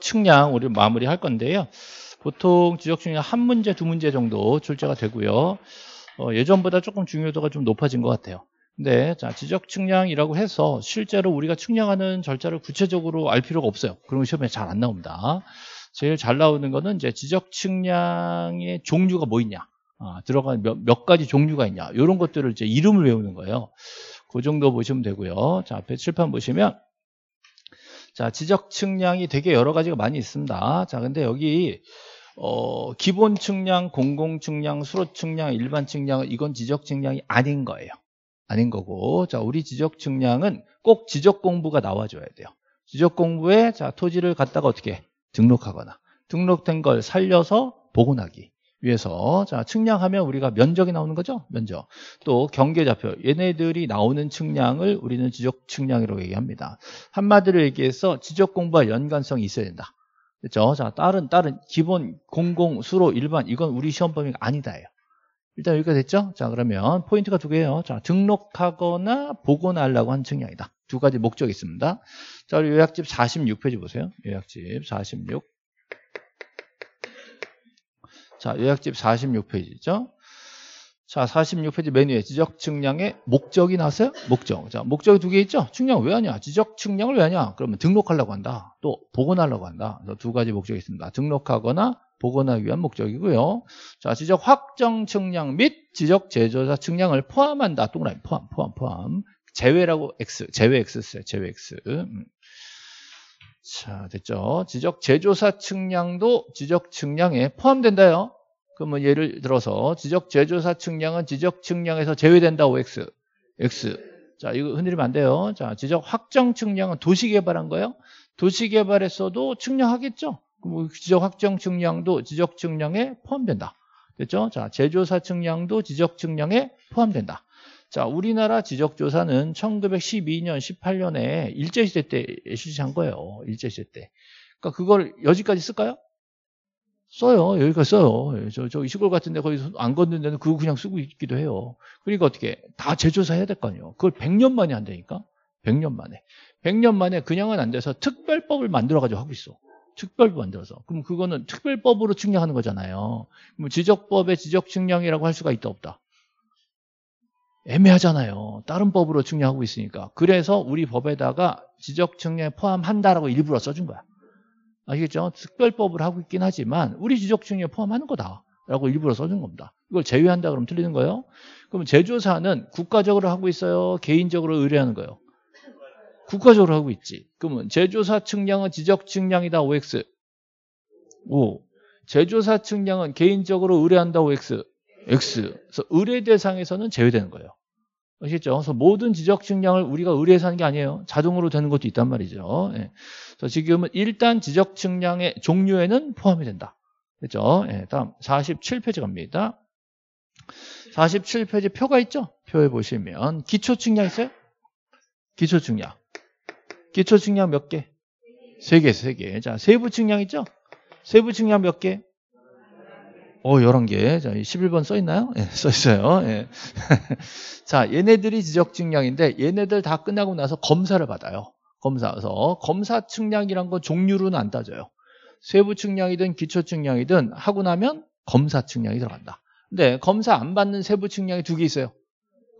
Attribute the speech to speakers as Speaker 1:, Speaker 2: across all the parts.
Speaker 1: 측량 우리 마무리 할 건데요. 보통 지적 측량 한 문제, 두 문제 정도 출제가 되고요. 어, 예전보다 조금 중요도가 좀 높아진 것 같아요. 근데 자, 지적 측량이라고 해서 실제로 우리가 측량하는 절차를 구체적으로 알 필요가 없어요. 그런 거 시험에 잘 안 나옵니다. 제일 잘 나오는 거는 이제 지적 측량의 종류가 뭐 있냐. 아, 들어간 몇, 몇 가지 종류가 있냐. 이런 것들을 이제 이름을 외우는 거예요. 그 정도 보시면 되고요. 자, 앞에 칠판 보시면 자, 지적 측량이 되게 여러 가지가 많이 있습니다. 자, 근데 여기 어, 기본 측량, 공공 측량, 수로 측량, 일반 측량 이건 지적 측량이 아닌 거예요. 아닌 거고. 자, 우리 지적 측량은 꼭 지적 공부가 나와 줘야 돼요. 지적 공부에 자, 토지를 갖다가 어떻게 등록하거나 등록된 걸 살려서 복원하기 위해서. 자 측량하면 우리가 면적이 나오는 거죠? 면적. 또 경계좌표. 얘네들이 나오는 측량을 우리는 지적 측량이라고 얘기합니다. 한마디로 얘기해서 지적 공부와 연관성이 있어야 된다. 그렇죠? 자 다른 다른 기본 공공 수로 일반 이건 우리 시험 범위가 아니다예요. 일단 여기까지 됐죠? 자 그러면 포인트가 두 개예요. 자 등록하거나 복원하려고 한 측량이다. 두 가지 목적이 있습니다. 자, 우리 요약집 46페이지 보세요. 요약집 46. 자, 요약집 46페이지죠. 자, 46페이지 메뉴에 지적 측량의 목적이 나왔어요? 목적. 자, 목적이 두 개 있죠? 측량 왜 하냐? 지적 측량을 왜 하냐? 그러면 등록하려고 한다. 또 복원하려고 한다. 두 가지 목적이 있습니다. 등록하거나 복원하기 위한 목적이고요. 자, 지적 확정 측량 및 지적 제조사 측량을 포함한다. 동그라미 포함, 포함, 포함. 제외라고 X, 제외 X 써요. 제외 X. 음. 자, 됐죠? 지적 제조사 측량도 지적 측량에 포함된다요. 그러면 예를 들어서 지적 제조사 측량은 지적 측량에서 제외된다. OX. X. 자, 이거 흔들리면 안 돼요. 자, 지적 확정 측량은 도시 개발한 거예요. 도시 개발에서도 측량하겠죠? 그럼 지적 확정 측량도 지적 측량에 포함된다. 됐죠? 자, 제조사 측량도 지적 측량에 포함된다. 자, 우리나라 지적조사는 1912년, 18년에 일제시대 때 실시한 거예요. 일제시대 때. 그러니까 그걸 여지까지 쓸까요? 써요. 여기까지 써요. 저, 저 시골 같은데 거기서 안 걷는 데는 그거 그냥 쓰고 있기도 해요. 그러니까 어떻게 다 재조사 해야 될 거 아니에요. 그걸 100년 만에 한다니까? 100년 만에. 100년 만에 그냥은 안 돼서 특별법을 만들어가지고 하고 있어. 특별법 만들어서. 그럼 그거는 특별법으로 측량하는 거잖아요. 그럼 지적법의 지적 측량이라고 할 수가 있다 없다. 애매하잖아요. 다른 법으로 측량하고 있으니까. 그래서 우리 법에다가 지적 측량에 포함한다라고 일부러 써준 거야. 아시겠죠? 특별법을 하고 있긴 하지만 우리 지적 측량에 포함하는 거다. 라고 일부러 써준 겁니다. 이걸 제외한다 그러면 틀리는 거예요. 그럼 제조사는 국가적으로 하고 있어요? 개인적으로 의뢰하는 거예요? 국가적으로 하고 있지. 그러면 제조사 측량은 지적 측량이다. OX. O. 제조사 측량은 개인적으로 의뢰한다. OX. X. 그래서 의뢰 대상에서는 제외되는 거예요. 아시겠죠? 그래서 모든 지적 측량을 우리가 의뢰해서 하는 게 아니에요. 자동으로 되는 것도 있단 말이죠. 예. 그래서 지금은 일단 지적 측량의 종류에는 포함이 된다. 그렇죠? 예. 다음 47페이지 갑니다. 47페이지 표가 있죠? 표에 보시면 기초 측량 있어요? 기초 측량. 기초 측량 몇 개? 세 개, 세 개. 자, 세부 측량 있죠? 세부 측량 몇 개? 어, 11개. 자, 11번 써 있나요? 예, 써 있어요. 예. 자, 얘네들이 지적 측량인데 얘네들 다 끝나고 나서 검사를 받아요. 검사. 그래서 검사 측량이란 건 종류로는 안 따져요. 세부 측량이든 기초 측량이든 하고 나면 검사 측량이 들어간다. 근데 검사 안 받는 세부 측량이 두 개 있어요.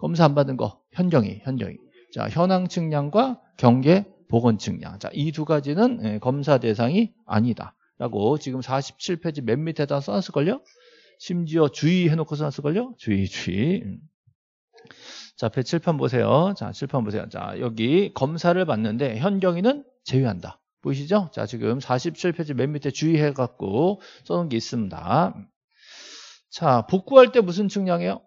Speaker 1: 검사 안 받는 거. 현경이, 현경이. 자, 현황 측량과 경계 보건 측량. 자, 이 두 가지는 예, 검사 대상이 아니다. 라고 지금 47페이지 맨 밑에다 써놨을걸요? 심지어 주의 해놓고 써놨을걸요? 주의, 주의. 음. 자, 배 7편 보세요. 자, 7편 보세요. 자, 여기 검사를 받는데 현경이는 제외한다. 보이시죠? 자, 지금 47페이지 맨 밑에 주의해갖고 써놓은 게 있습니다. 자, 복구할 때 무슨 측량이에요?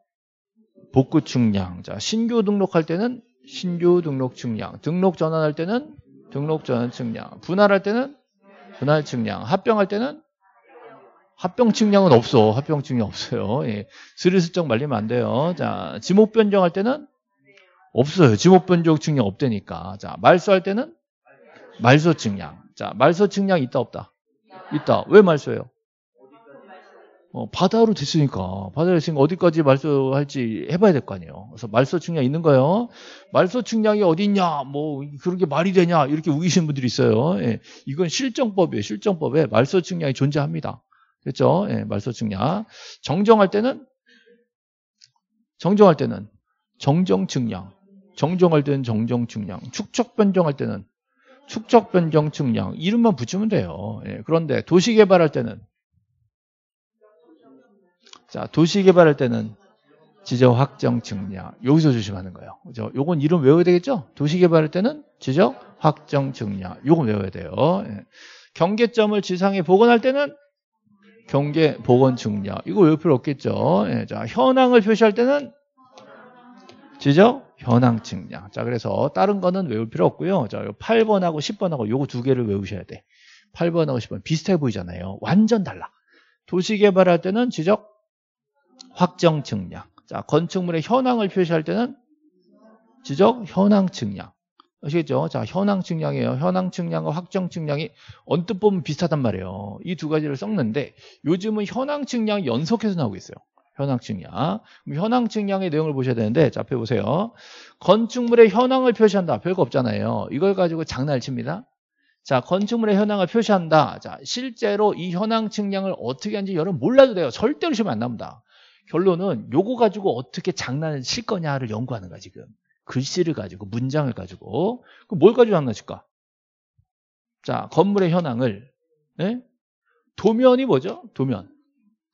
Speaker 1: 복구 측량. 자, 신규 등록할 때는 신규 등록 측량. 등록 전환할 때는 등록 전환 측량. 분할할 때는 분할 측량. 합병할 때는 합병 측량은 없어. 합병 측량 없어요. 예. 스르스쩍 말리면 안 돼요. 자, 지목 변경할 때는 없어요. 지목 변경 측량 없다니까. 자, 말소할 때는 말소 측량. 자, 말소 측량 있다 없다? 있다. 왜 말소예요? 어, 바다로 됐으니까 바다로 됐으니까 어디까지 말소할지 해봐야 될 거 아니에요. 그래서 말소 측량 있는 거예요. 말소 측량이 어디 있냐, 뭐 그런 게 말이 되냐 이렇게 우기시는 분들이 있어요. 예, 이건 실정법이에요. 실정법에 말소 측량이 존재합니다. 그렇죠? 예, 말소 측량 정정할 때는 정정할 때는 정정 측량, 정정할 때는 정정 측량, 축적 변정할 때는 축적 변정 측량 이름만 붙이면 돼요. 예, 그런데 도시 개발할 때는 자, 도시 개발할 때는 지적 확정 측량. 여기서 조심하는 거예요. 그죠? 요건 이름 외워야 되겠죠? 도시 개발할 때는 지적 확정 측량. 요건 외워야 돼요. 예. 경계점을 지상에 복원할 때는 경계 복원 측량. 이거 외울 필요 없겠죠? 예. 자, 현황을 표시할 때는 지적 현황 측량. 자, 그래서 다른 거는 외울 필요 없고요. 자, 8번하고 10번하고 요거 두 개를 외우셔야 돼. 8번하고 10번 비슷해 보이잖아요. 완전 달라. 도시 개발할 때는 지적 확정 측량. 자, 건축물의 현황을 표시할 때는 지적 현황 측량. 아시겠죠? 자, 현황 측량이에요. 현황 측량과 확정 측량이 언뜻 보면 비슷하단 말이에요. 이 두 가지를 섞는데 요즘은 현황 측량이 연속해서 나오고 있어요. 현황 측량. 현황 측량의 내용을 보셔야 되는데 자, 앞에 보세요. 건축물의 현황을 표시한다. 별거 없잖아요. 이걸 가지고 장난을 칩니다. 자, 건축물의 현황을 표시한다. 자, 실제로 이 현황 측량을 어떻게 하는지 여러분 몰라도 돼요. 절대로 시험 안 나옵니다. 결론은 요거 가지고 어떻게 장난을 칠 거냐를 연구하는 거야 지금. 글씨를 가지고 문장을 가지고 그럼 뭘 가지고 장난칠까? 자 건물의 현황을 네? 도면이 뭐죠? 도면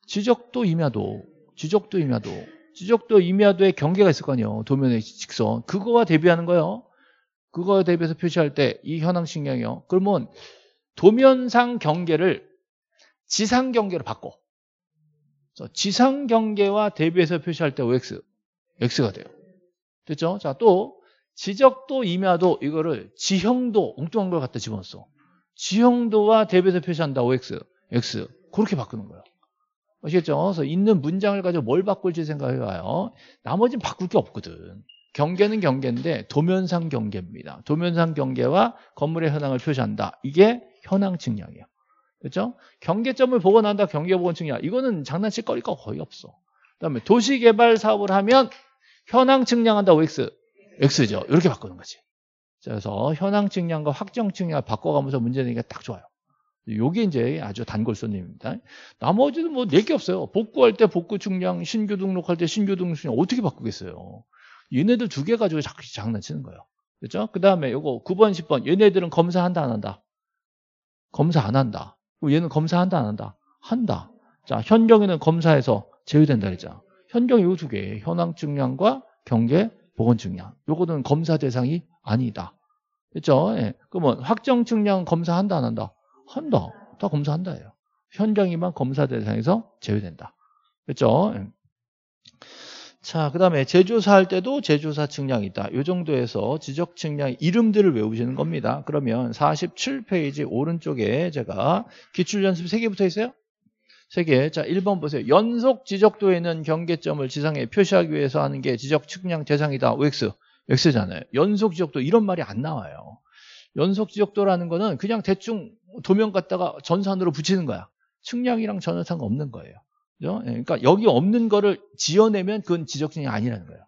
Speaker 1: 지적도 임야도 지적도 임야도 지적도 임야도의 경계가 있을 거 아니에요 도면의 직선 그거와 대비하는 거예요 그거와 대비해서 표시할 때 이 현황 신경이요 그러면 도면상 경계를 지상 경계로 바꿔 지상 경계와 대비해서 표시할 때 OX, X가 돼요. 됐죠? 자, 또 지적도 임야도 이거를 지형도 엉뚱한 걸 갖다 집어넣었어. 지형도와 대비해서 표시한다 OX, X 그렇게 바꾸는 거예요. 아시겠죠? 그래서 있는 문장을 가지고 뭘 바꿀지 생각해봐요. 나머지는 바꿀 게 없거든. 경계는 경계인데 도면상 경계입니다. 도면상 경계와 건물의 현황을 표시한다. 이게 현황 측량이에요. 그렇죠? 경계점을 보고 난다 경계보건층이야. 이거는 장난칠 거리가 거의 없어. 그다음에 도시개발 사업을 하면 현황 측량한다 OX, X죠. 이렇게 바꾸는 거지. 그래서 현황 측량과 확정 측량을 바꿔가면서 문제 내기가 딱 좋아요. 요게 이제 아주 단골 손님입니다. 나머지는 뭐 낼 게 없어요. 복구할 때 복구 측량, 신규 등록할 때 신규 등록 측량 어떻게 바꾸겠어요? 얘네들 두 개 가지고 자꾸 장난치는 거예요. 그렇죠? 그 다음에 요거 9번, 10번 얘네들은 검사한다 안 한다? 검사 안 한다. 얘는 검사한다 안 한다? 한다. 자, 현경에는 검사에서 제외된다 그랬잖아. 현경 이두 개, 현황 증량과 경계 보건 증량. 요거는 검사 대상이 아니다. 그렇죠? 예. 그러면 확정 측량 검사한다 안 한다? 한다. 다 검사한다예요. 현장이만 검사 대상에서 제외된다. 그렇죠? 예. 자, 그 다음에 제조사 할 때도 제조사 측량이 있다. 이 정도에서 지적 측량 이름들을 외우시는 겁니다. 그러면 47페이지 오른쪽에 제가 기출연습 3개 붙어 있어요? 3개. 자, 1번 보세요. 연속 지적도에 있는 경계점을 지상에 표시하기 위해서 하는 게 지적 측량 대상이다. OX. X잖아요. 연속 지적도 이런 말이 안 나와요. 연속 지적도라는 거는 그냥 대충 도면 갖다가 전산으로 붙이는 거야. 측량이랑 전혀 상관없는 거예요. 예, 그러니까 여기 없는 거를 지어내면 그건 지적증이 아니라는 거예요.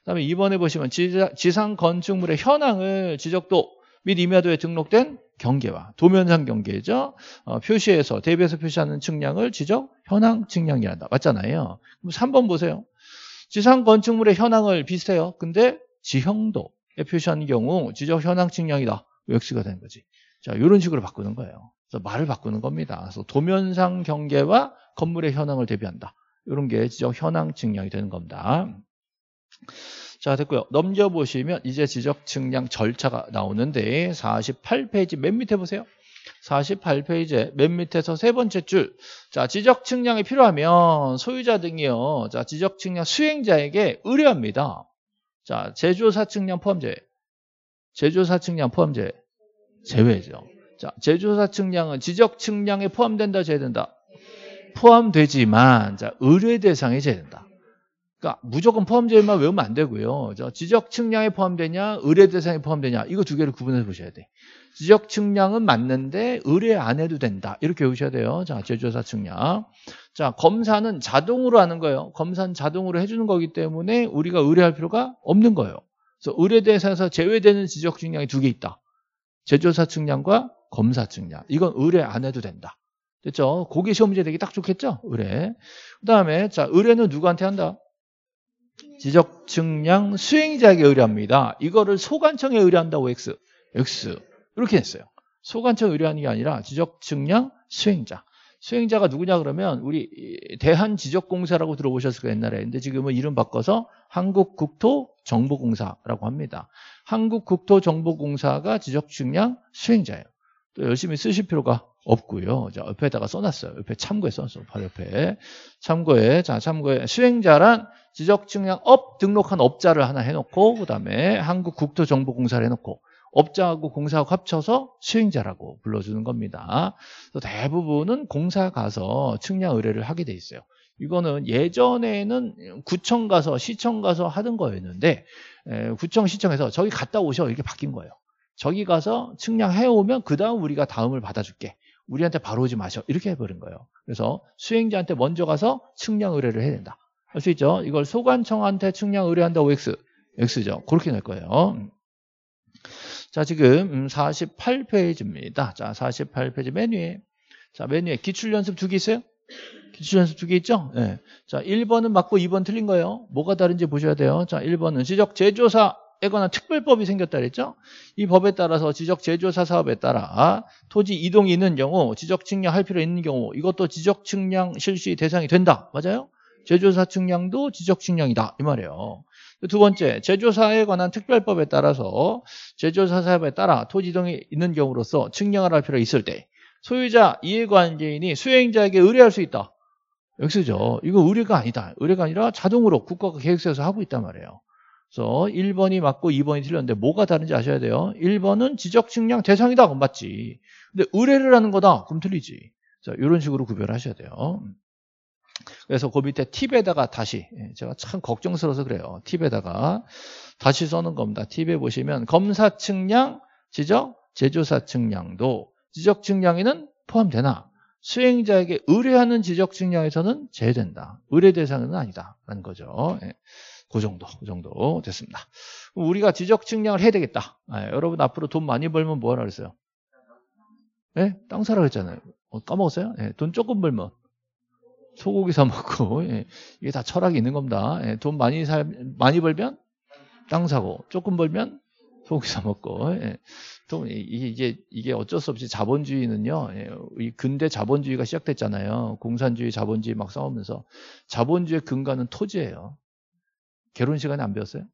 Speaker 1: 그다음에 이번에 보시면 지상 건축물의 현황을 지적도 및 임야도에 등록된 경계와 도면상 경계죠. 어, 표시해서 대비해서 표시하는 측량을 지적 현황 측량이란다. 맞잖아요. 그럼 3번 보세요. 지상 건축물의 현황을 비슷해요. 근데 지형도에 표시하는 경우 지적 현황 측량이다. X가 되는 거지. 자, 이런 식으로 바꾸는 거예요. 그래서 말을 바꾸는 겁니다. 그래서 도면상 경계와 건물의 현황을 대비한다. 이런 게 지적 현황 측량이 되는 겁니다. 자 됐고요. 넘겨보시면 이제 지적 측량 절차가 나오는데 48페이지 맨 밑에 보세요. 48페이지에 맨 밑에서 세 번째 줄. 자, 지적 측량이 필요하면 소유자 등이요. 자, 지적 측량 수행자에게 의뢰합니다. 자, 제조사 측량 포함제. 제조사 측량 포함제. 제외죠. 자, 제조사 측량은 지적 측량에 포함된다, 제외된다? 포함되지만 자, 의뢰 대상이 제외된다. 그러니까 무조건 포함되만 외우면 안 되고요. 저 지적 측량에 포함되냐, 의뢰 대상에 포함되냐 이거 두 개를 구분해서 보셔야 돼. 지적 측량은 맞는데 의뢰 안 해도 된다. 이렇게 외우셔야 돼요. 자, 제조사 측량. 자, 검사는 자동으로 하는 거예요. 검사는 자동으로 해주는 거기 때문에 우리가 의뢰할 필요가 없는 거예요. 그래서 의뢰 대상에서 제외되는 지적 측량이 두 개 있다. 제조사 측량과 검사 측량. 이건 의뢰 안 해도 된다. 됐죠? 고기 시험 문제 되기 딱 좋겠죠? 의뢰. 그 다음에, 자, 의뢰는 누구한테 한다? 지적 측량 수행자에게 의뢰합니다. 이거를 소관청에 의뢰한다고 X. X. 이렇게 했어요. 소관청 의뢰하는 게 아니라 지적 측량 수행자. 수행자가 누구냐 그러면 우리 대한지적공사라고 들어보셨을 거예요 옛날에 근데 지금은 이름 바꿔서 한국국토정보공사라고 합니다 한국국토정보공사가 지적측량 수행자예요 또 열심히 쓰실 필요가 없고요 자 옆에다가 써놨어요 옆에 참고에 써놨어요 바로 옆에 참고에 자 참고에 수행자란 지적측량 업 등록한 업자를 하나 해놓고 그 다음에 한국국토정보공사를 해놓고 업자하고 공사하고 합쳐서 수행자라고 불러주는 겁니다. 대부분은 공사 가서 측량 의뢰를 하게 돼 있어요. 이거는 예전에는 구청 가서 시청 가서 하던 거였는데 구청 시청에서 저기 갔다 오셔 이렇게 바뀐 거예요. 저기 가서 측량해 오면 그 다음 우리가 다음을 받아줄게. 우리한테 바로 오지 마셔. 이렇게 해버린 거예요. 그래서 수행자한테 먼저 가서 측량 의뢰를 해야 된다. 할 수 있죠? 이걸 소관청한테 측량 의뢰한다고 X. X죠. 그렇게 낼 거예요. 자, 지금 48페이지입니다. 자, 48페이지 맨 위에. 자, 맨 위에 기출연습 두 개 있어요? 기출연습 두 개 있죠? 네. 자, 1번은 맞고 2번 틀린 거예요. 뭐가 다른지 보셔야 돼요. 자, 1번은 지적 제조사 에 관한 특별법이 생겼다 그랬죠? 이 법에 따라서 지적 제조사 사업에 따라 토지 이동이 있는 경우 지적 측량 할 필요 있는 경우 이것도 지적 측량 실시 대상이 된다. 맞아요? 제조사 측량도 지적 측량이다. 이 말이에요. 두 번째, 제조사에 관한 특별법에 따라서 제조사 사업에 따라 토지 이동이 있는 경우로서 측량을 할 필요가 있을 때 소유자 이해관계인이 수행자에게 의뢰할 수 있다. X죠. 이거 의뢰가 아니다. 의뢰가 아니라 자동으로 국가가 계획서에서 하고 있단 말이에요. 그래서 1번이 맞고 2번이 틀렸는데 뭐가 다른지 아셔야 돼요. 1번은 지적 측량 대상이다. 그럼 맞지. 근데 의뢰를 하는 거다. 그럼 틀리지. 자, 이런 식으로 구별하셔야 돼요. 그래서 그 밑에 팁에다가 다시 예, 제가 참 걱정스러워서 그래요. 팁에다가 다시 써는 겁니다. 팁에 보시면 검사 측량, 지적, 제조사 측량도 지적 측량에는 포함되나 수행자에게 의뢰하는 지적 측량에서는 제외된다. 의뢰 대상은 아니다라는 거죠. 예. 그 정도, 그 정도 됐습니다. 우리가 지적 측량을 해야 되겠다. 예, 여러분 앞으로 돈 많이 벌면 뭐 하라 그랬어요? 예? 땅 사라 그랬잖아요. 어, 까먹었어요? 예, 돈 조금 벌면 소고기 사 먹고 예, 이게 다 철학이 있는 겁니다. 예, 돈 많이 살 많이 벌면 땅 사고 조금 벌면 소고기 사 먹고 예, 또 이게 이게 어쩔 수 없이 자본주의는요. 예, 이 근대 자본주의가 시작됐잖아요. 공산주의, 자본주의 막 싸우면서 자본주의 근간은 토지예요. 결혼 시간에 안 배웠어요?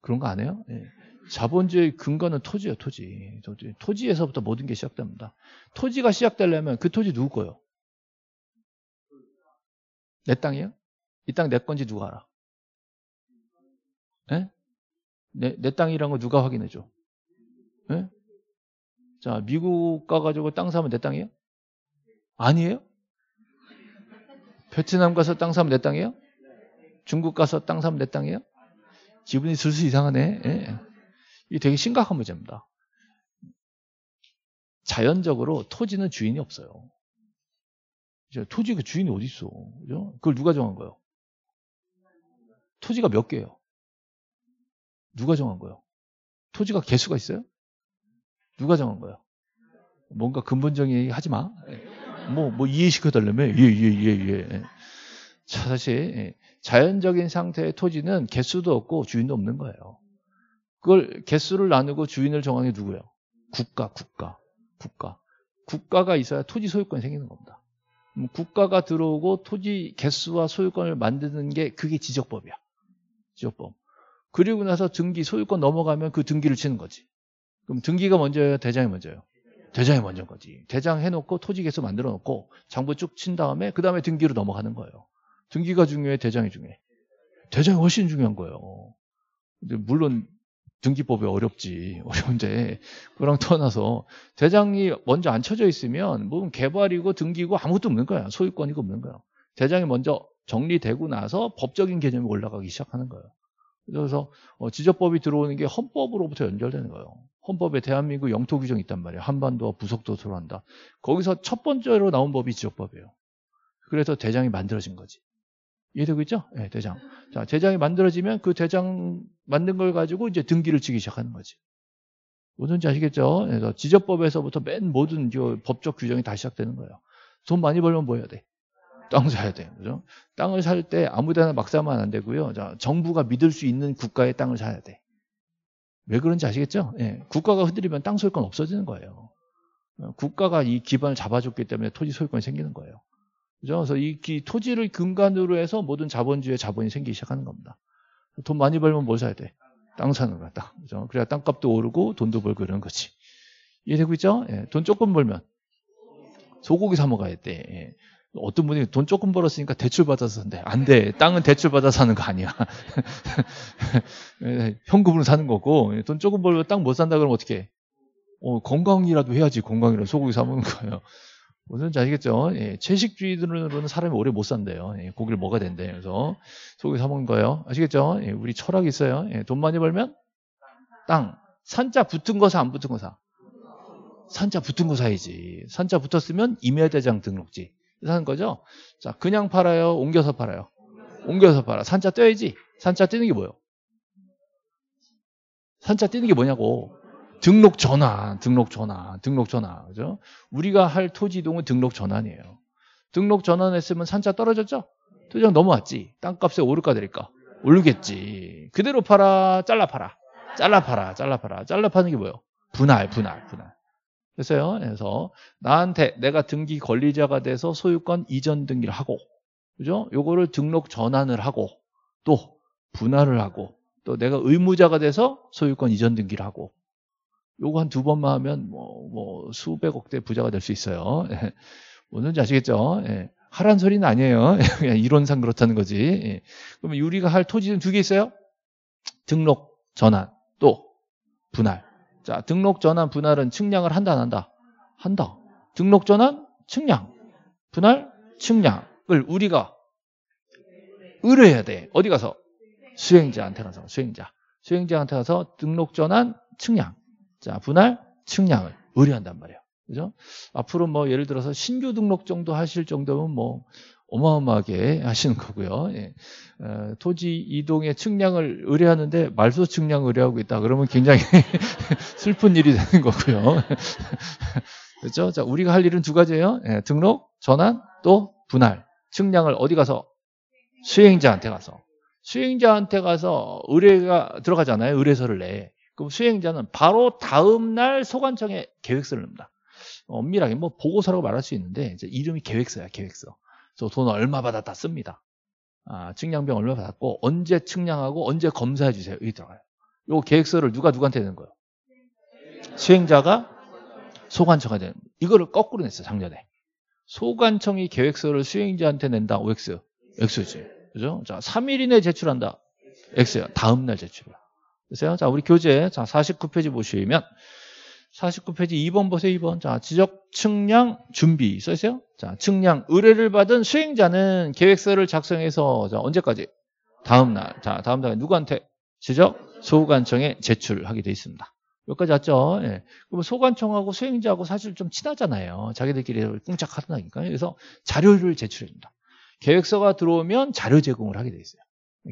Speaker 1: 그런 거 안 해요? 예. 자본주의 근간은 토지예요, 토지. 토지에서부터 모든 게 시작됩니다. 토지가 시작되려면 그 토지 누구 거요? 내 땅이요? 이 땅 내 건지 누가 알아? 네? 내, 내 땅이란 거 누가 확인해줘? 네? 자, 미국 가가지고 땅 사면 내 땅이에요? 아니에요? 베트남 가서 땅 사면 내 땅이에요? 중국 가서 땅 사면 내 땅이에요? 기분이 슬슬 이상하네. 예. 이게 되게 심각한 문제입니다. 자연적으로 토지는 주인이 없어요. 토지 그 주인이 어디 있어? 그죠? 그걸 누가 정한 거예요? 토지가 몇 개예요? 누가 정한 거예요? 토지가 개수가 있어요? 누가 정한 거예요? 뭔가 근본적인 얘기 하지 마. 뭐, 뭐 이해시켜달라며. 예, 예, 예, 예. 자, 사실, 예. 자연적인 상태의 토지는 개수도 없고 주인도 없는 거예요. 그걸 개수를 나누고 주인을 정하는 게 누구예요? 국가, 국가, 국가. 국가가 있어야 토지 소유권이 생기는 겁니다. 음, 국가가 들어오고 토지 개수와 소유권을 만드는 게 그게 지적법이야. 지적법. 그리고 나서 등기 소유권 넘어가면 그 등기를 치는 거지. 그럼 등기가 먼저예요? 대장이 먼저예요? 대장이 먼저인 거지. 대장 해놓고 토지 개수 만들어 놓고 장부 쭉 친 다음에 그 다음에 등기로 넘어가는 거예요. 등기가 중요해? 대장이 중요해? 대장이 훨씬 중요한 거예요. 근데 물론 등기법이 어렵지 어려운데 그랑 떠나서 대장이 먼저 안 쳐져 있으면 뭐 개발이고 등기고 아무것도 없는 거야 소유권이고 없는 거야 대장이 먼저 정리되고 나서 법적인 개념이 올라가기 시작하는 거예요. 그래서 어, 지적법이 들어오는 게 헌법으로부터 연결되는 거예요. 헌법에 대한민국 영토 규정이 있단 말이에요. 한반도와 부속도 들어간다. 거기서 첫 번째로 나온 법이 지적법이에요. 그래서 대장이 만들어진 거지. 이해되고 있죠? 네, 대장. 자, 대장이 만들어지면 그 대장 만든 걸 가지고 이제 등기를 치기 시작하는 거지. 뭐든지 아시겠죠? 그래서 지적법에서부터 맨 모든 법적 규정이 다 시작되는 거예요. 돈 많이 벌면 뭐 해야 돼? 땅 사야 돼. 그죠? 땅을 살 때 아무 데나 막 사면 안 되고요. 자, 정부가 믿을 수 있는 국가의 땅을 사야 돼. 왜 그런지 아시겠죠? 예, 국가가 흔들리면 땅 소유권 없어지는 거예요. 어, 국가가 이 기반을 잡아줬기 때문에 토지 소유권이 생기는 거예요. 그죠? 그래서 이 토지를 근간으로 해서 모든 자본주의 자본이 생기기 시작하는 겁니다. 돈 많이 벌면 뭘 사야 돼? 땅 사는 거야, 땅. 그죠? 그래야 땅값도 오르고 돈도 벌고 이런 거지. 이해되고 있죠? 예, 돈 조금 벌면 소고기 사 먹어야 돼. 예. 어떤 분이 돈 조금 벌었으니까 대출 받아서 산대. 안 돼. 땅은 대출 받아 사는 거 아니야. 예, 현금으로 사는 거고 돈 조금 벌면 땅 못 산다 그러면 어떻게? 어, 건강이라도 해야지. 건강이라도 소고기 사 먹는 거예요. 무슨 아시겠죠? 예, 채식주의들로는 사람이 오래 못 산대요. 예, 고기를 먹어야 된대. 그래서 소고기 사 먹는 거예요. 아시겠죠? 예, 우리 철학이 있어요. 예, 돈 많이 벌면 땅. 산자 붙은 거 사, 안 붙은 거 사? 산자 붙은 거 사야지. 산자 붙었으면 임야대장 등록지. 사는 거죠. 자, 그냥 팔아요? 옮겨서 팔아요? 옮겨서 팔아. 산자 떼야지. 산자 떼는 게 뭐예요? 산자 떼는 게 뭐냐고. 등록 전환, 등록 전환, 등록 전환. 그죠? 우리가 할 토지 이동은 등록 전환이에요. 등록 전환했으면 산자 떨어졌죠? 토지가 넘어왔지. 땅값에 오를까 내릴까? 오르겠지. 그대로 팔아, 잘라 팔아. 잘라 팔아, 잘라 팔아. 잘라 파는 게 뭐예요? 분할, 분할, 분할. 됐어요? 그래서 나한테 내가 등기 권리자가 돼서 소유권 이전 등기를 하고, 그죠? 요거를 등록 전환을 하고, 또 분할을 하고, 또 내가 의무자가 돼서 소유권 이전 등기를 하고, 요거 한 두 번만 하면 뭐, 뭐 수백억 대 부자가 될 수 있어요. 예. 뭔지 아시겠죠? 예. 하란 소리는 아니에요. 그냥 이론상 그렇다는 거지. 예. 그러면 유리가 할 토지는 두 개 있어요. 등록, 전환, 또 분할. 자, 등록 전환 분할은 측량을 한다 안 한다? 한다. 등록 전환 측량. 분할 측량을 우리가 의뢰해야 돼. 어디 가서? 수행자한테 가서 수행자. 수행자한테 가서 등록 전환 측량. 자, 분할 측량을 의뢰한단 말이에요. 그죠? 앞으로 뭐 예를 들어서 신규 등록 정도 하실 정도면 뭐 어마어마하게 하시는 거고요. 예. 어, 토지 이동의 측량을 의뢰하는데 말소 측량 의뢰하고 있다. 그러면 굉장히 슬픈 일이 되는 거고요. 그렇죠? 자, 우리가 할 일은 두 가지예요. 예, 등록, 전환, 또 분할. 측량을 어디 가서 수행자한테 가서 수행자한테 가서 의뢰가 들어가잖아요. 의뢰서를 내. 그럼 수행자는 바로 다음 날 소관청에 계획서를 냅니다. 엄밀하게 뭐 보고서라고 말할 수 있는데 이름이 계획서야, 계획서. 저 돈 얼마 받았다 씁니다. 아, 측량병 얼마 받았고 언제 측량하고 언제 검사해 주세요. 여기 들어가요. 요 계획서를 누가 누구한테 내는 거예요? 수행자가 소관청에 되는 이거를 거꾸로 냈어요. 작년에. 소관청이 계획서를 수행자한테 낸다. OX. X지. 그죠? 자, 3일 이내에 제출한다. X야. 다음 날 제출이 야. 그래서 자, 우리 교재 자, 49페이지 보시면 49페이지 2번 보세요. 2번. 자, 지적 측량 준비 써 있어요? 자, 측량 의뢰를 받은 수행자는 계획서를 작성해서 자, 언제까지? 다음 날. 자, 다음 날 누구한테? 지적 소관청에 제출하게 돼 있습니다. 여기까지 왔죠? 예. 그럼 소관청하고 수행자하고 사실 좀 친하잖아요. 자기들끼리 꿍짝 하다니까. 그래서 자료를 제출해줍니다. 계획서가 들어오면 자료 제공을 하게 돼 있어요.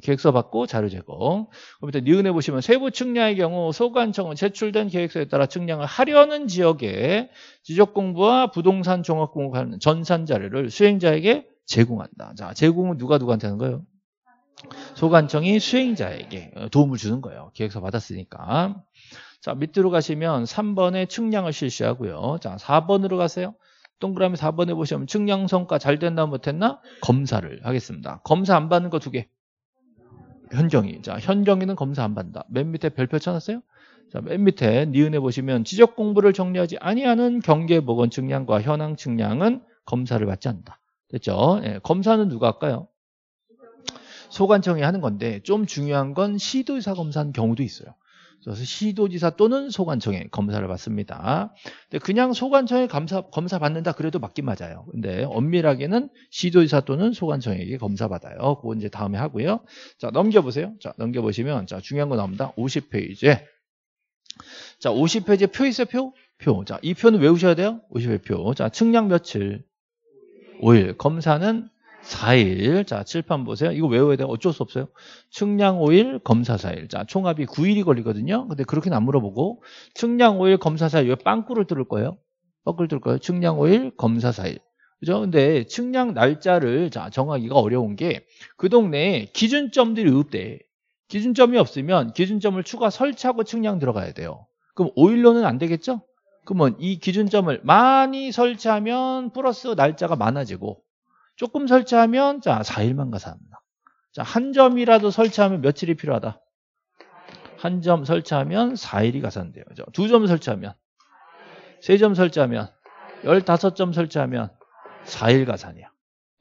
Speaker 1: 계획서 받고 자료 제공. 그럼 일단 니은에 보시면 세부 측량의 경우 소관청은 제출된 계획서에 따라 측량을 하려는 지역에 지적 공부와 부동산 종합 공부하는 전산 자료를 수행자에게 제공한다. 자, 제공은 누가 누구한테 하는 거예요? 소관청이 수행자에게 도움을 주는 거예요. 계획서 받았으니까. 자, 밑으로 가시면 3번에 측량을 실시하고요. 자, 4번으로 가세요. 동그라미 4번에 보시면 측량 성과 잘 됐나 못했나? 검사를 하겠습니다. 검사 안 받는 거 두 개. 현정이. 자, 현정이는 검사 안 받는다. 맨 밑에 별표 쳐놨어요? 자, 맨 밑에 니은에 보시면 지적 공부를 정리하지 아니하는 경계 보건 측량과 현황 측량은 검사를 받지 않는다. 됐죠? 예, 검사는 누가 할까요? 소관청이 하는 건데 좀 중요한 건 시도의사 검사하는 경우도 있어요. 그래서 시도지사 또는 소관청에 검사를 받습니다. 근데 그냥 소관청에 검사, 검사 받는다 그래도 맞긴 맞아요. 근데 엄밀하게는 시도지사 또는 소관청에게 검사 받아요. 그거 이제 다음에 하고요. 자, 넘겨보세요. 자, 넘겨보시면, 자, 중요한 거 나옵니다. 50페이지에. 자, 50페이지에 표 있어요, 표? 표. 자, 이 표는 외우셔야 돼요. 50회 표. 자, 측량 며칠? 5일. 검사는 4일. 자, 칠판 보세요. 이거 외워야 돼요. 어쩔 수 없어요. 측량 5일, 검사 4일. 자, 총합이 9일이 걸리거든요. 근데 그렇게는 안 물어보고 측량 5일, 검사 4일. 왜 빵꾸를 뚫을 거예요? 빵꾸를 뚫을 거예요. 측량 5일, 검사 4일. 그죠? 근데 측량 날짜를 자, 정하기가 어려운 게 그 동네에 기준점들이 없대. 기준점이 없으면 기준점을 추가 설치하고 측량 들어가야 돼요. 그럼 5일로는 안 되겠죠? 그러면 이 기준점을 많이 설치하면 플러스 날짜가 많아지고 조금 설치하면 자 4일만 가사합니다. 자, 한 점이라도 설치하면 며칠이 필요하다. 한 점 설치하면 4일이 가산돼요. 두 점 설치하면 세 점 설치하면 15점 설치하면 4일 가산이야.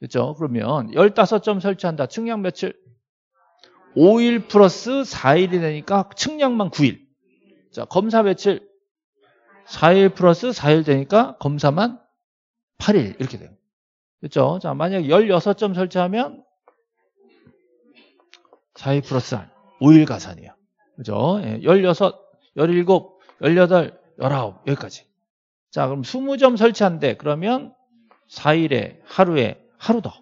Speaker 1: 그렇죠? 그러면 15점 설치한다. 측량 며칠? 5일 플러스 4일이 되니까 측량만 9일. 자, 검사 며칠? 4일 플러스 4일 되니까 검사만 8일 이렇게 돼요. 그렇죠? 자, 만약 16점 설치하면 4일 플러스 5일 가산이에요. 그죠? 예, 16, 17, 18, 19 여기까지. 자, 그럼 20점 설치한대. 그러면 4일에 하루에 하루 더.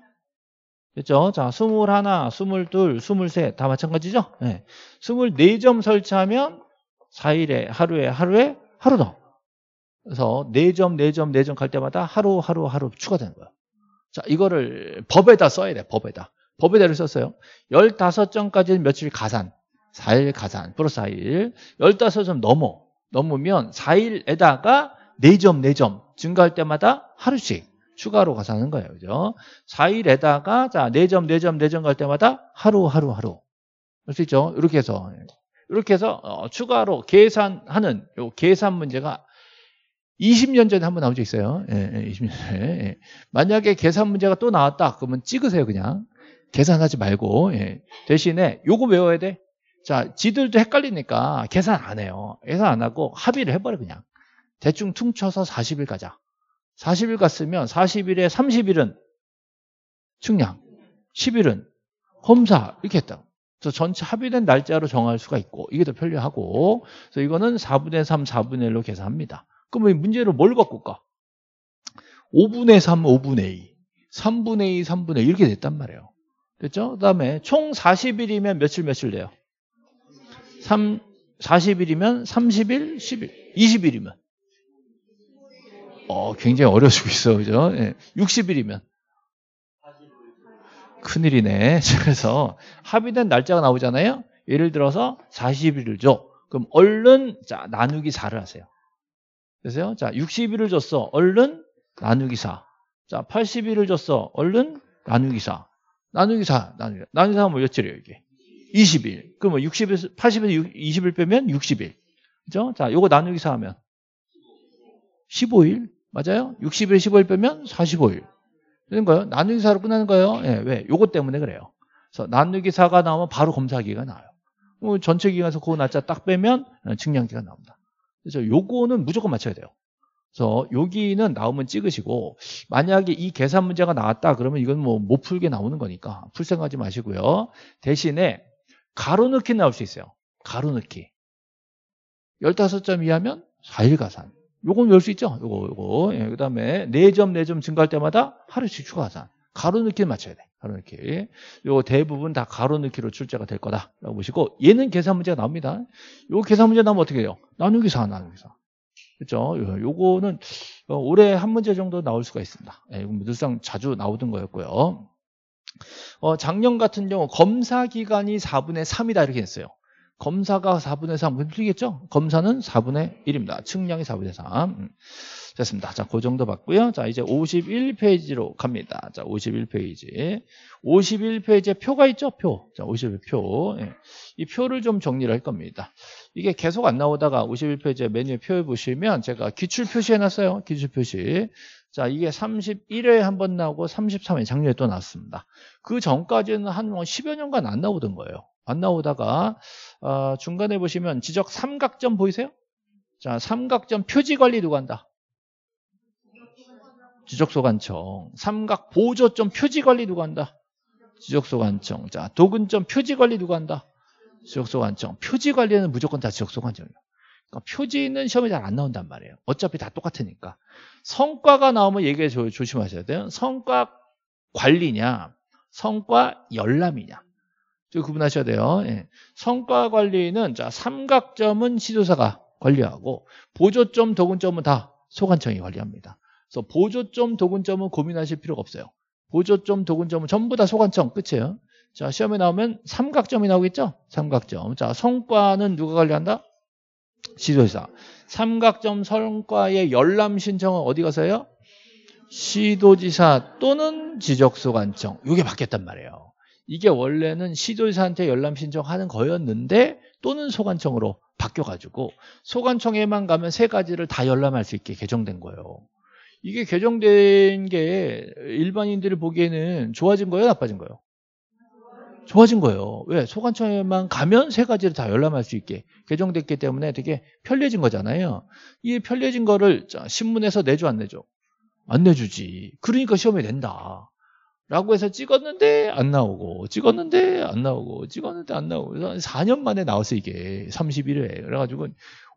Speaker 1: 그렇죠? 자, 21, 22, 23 다 마찬가지죠? 예. 24점 설치하면 4일에 하루에 하루에 하루 더. 그래서 4점, 4점, 4점 갈 때마다 하루, 하루, 하루 추가되는 거예요. 자, 이거를 법에다 써야 돼, 법에다. 법에다를 썼어요. 15점까지는 며칠 가산, 4일 가산, 플러스 4일. 15점 넘어. 넘으면 4일에다가 4점, 4점 증가할 때마다 하루씩 추가로 가산하는 거예요. 그죠? 4일에다가 자, 4점, 4점, 4점 갈 때마다 하루, 하루, 하루. 할 수 있죠? 이렇게 해서. 이렇게 해서 어, 추가로 계산하는 요 계산 문제가 20년 전에 한 번 나온 적 있어요. 예, 20년 예, 전에. 예. 만약에 계산 문제가 또 나왔다. 그러면 찍으세요, 그냥. 계산하지 말고. 예. 대신에 요거 외워야 돼. 자, 지들도 헷갈리니까 계산 안 해요. 계산 안 하고 합의를 해버려, 그냥. 대충 퉁쳐서 40일 가자. 40일 갔으면 40일에 30일은 측량, 10일은 검사 이렇게 했다. 그래서 전체 합의된 날짜로 정할 수가 있고 이게 더 편리하고 그래서 이거는 4분의 3, 4분의 1로 계산합니다. 그럼 문제로 뭘 바꿀까? 5분의 3, 5분의 2, 3분의 2, 3분의 1 이렇게 됐단 말이에요. 됐죠? 그 다음에 총 40일이면 며칠 며칠 돼요? 3, 40일이면 30일, 10일, 20일이면 어, 굉장히 어려지고 있어. 그죠? 예. 60일이면 큰일이네. 그래서 합의된 날짜가 나오잖아요. 예를 들어서 40일을 줘. 그럼 얼른 자 나누기 4를 하세요. 그래서요. 자 60일을 줬어. 얼른 나누기 4. 자 80일을 줬어. 얼른 나누기 4. 나누기 4. 나누기 4. 나누기 4면 며칠이에요 이게? 20일. 그러면 60일, 80일, 20일 빼면 60일. 그죠? 자 요거 나누기 4 하면 15일. 맞아요? 60일, 15일 빼면 45일. 되는 거예요. 나누기 4로 끝나는 거예요. 예, 왜? 요것 때문에 그래요. 그래서 나누기 4가 나오면 바로 검사기가 나와요. 뭐 전체 기간에서 그거 날짜 딱 빼면 측량기가 나옵니다. 그래서 요거는 무조건 맞춰야 돼요. 그래서 여기는 나오면 찍으시고 만약에 이 계산 문제가 나왔다 그러면 이건 뭐 못 풀게 나오는 거니까 풀 생각하지 마시고요. 대신에 가로 넣기 나올 수 있어요. 가로 넣기. 15점 이하면 4일 가산. 요건 외울 수 있죠? 요거, 요거. 예, 그 다음에 4점, 4점 증가할 때마다 하루씩 추가 하산. 가로 넣기를 맞춰야 돼. 가로 넣기. 요거 대부분 다 가로 넣기로 출제가 될 거다라고 보시고 얘는 계산 문제가 나옵니다. 요 계산 문제 나오면 어떻게 해요? 나누기 4, 나누기 4. 그렇죠? 요거는 어, 올해 한 문제 정도 나올 수가 있습니다. 예, 늘상 자주 나오던 거였고요. 어, 작년 같은 경우 검사 기간이 4분의 3이다 이렇게 했어요. 검사가 4분의 3, 틀리겠죠? 검사는 4분의 1입니다. 측량이 4분의 3. 음. 됐습니다. 자, 그 정도 봤고요. 자, 이제 51페이지로 갑니다. 자, 51페이지. 51페이지에 표가 있죠? 표. 자, 51표. 예. 이 표를 좀 정리를 할 겁니다. 이게 계속 안 나오다가 51페이지에 메뉴 표에 보시면 제가 기출 표시해 놨어요. 기출 표시. 자, 이게 31회에 한 번 나오고 33회 작년에 또 나왔습니다. 그 전까지는 한 10여 뭐 년간 안 나오던 거예요. 안 나오다가 어, 중간에 보시면 지적 삼각점 보이세요? 자, 삼각점 표지 관리 누가 한다? 지적소관청. 삼각 보조점 표지 관리 누가 한다? 지적소관청. 자, 도근점 표지 관리 누가 한다? 지적소관청. 표지 관리는 무조건 다 지적소관청이에요. 그러니까 표지는 시험에 잘 안 나온단 말이에요. 어차피 다 똑같으니까. 성과가 나오면 얘기해 조, 조심하셔야 돼요. 성과 관리냐, 성과 열람이냐. 저 구분하셔야 돼요. 예. 성과 관리는 자 삼각점은 시도사가 관리하고 보조점, 도근점은 다 소관청이 관리합니다. 그래서 보조점, 도근점은 고민하실 필요가 없어요. 보조점, 도근점은 전부 다 소관청 끝이에요. 자 시험에 나오면 삼각점이 나오겠죠? 삼각점. 자 성과는 누가 관리한다? 시도지사. 삼각점 성과의 열람 신청은 어디 가서 해요? 시도지사 또는 지적소관청. 이게 바뀌었단 말이에요. 이게 원래는 시도지사한테 열람 신청하는 거였는데 또는 소관청으로 바뀌어가지고 소관청에만 가면 세 가지를 다 열람할 수 있게 개정된 거예요. 이게 개정된 게 일반인들이 보기에는 좋아진 거예요? 나빠진 거예요? 좋아진 거예요. 왜? 소관청에만 가면 세 가지를 다 열람할 수 있게 개정됐기 때문에 되게 편리해진 거잖아요. 이 편리해진 거를 신문에서 내줘 안 내줘? 안 내주지. 그러니까 시험에 낸다. 라고 해서 찍었는데 안 나오고 찍었는데 안 나오고 찍었는데 안 나오고 그래서 4년 만에 나왔어 이게 31회 그래가지고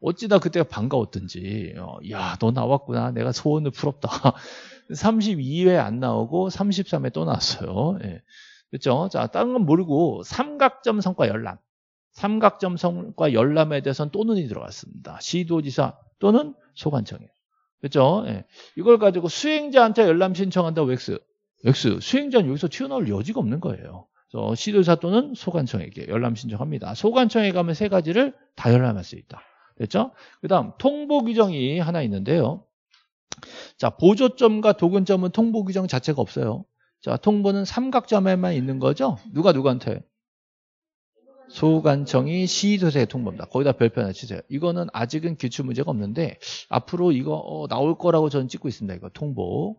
Speaker 1: 어찌다 그때가 반가웠던지 어, 야너 나왔구나 내가 소원을 풀었다 32회 안 나오고 33회 또 나왔어요 예. 그렇죠? 자, 다른 건 모르고 삼각점 성과 열람. 삼각점 성과 열람에 대해서는 또 눈이 들어갔습니다. 시도지사 또는 소관청에. 그렇죠? 예. 이걸 가지고 수행자한테 열람 신청한다고 X. X. 수행자는 여기서 튀어나올 여지가 없는 거예요. 그래서 시도지사 또는 소관청에게 열람 신청합니다. 소관청에 가면 세 가지를 다 열람할 수 있다. 됐죠? 그 다음 통보 규정이 하나 있는데요. 자, 보조점과 도근점은 통보 규정 자체가 없어요. 자, 통보는 삼각점에만 있는 거죠? 누가 누구한테? 소관청이 시도세 통보입니다. 거기다 별표 하나 치세요. 이거는 아직은 기출 문제가 없는데 앞으로 이거 어, 나올 거라고 저는 찍고 있습니다. 이거 통보.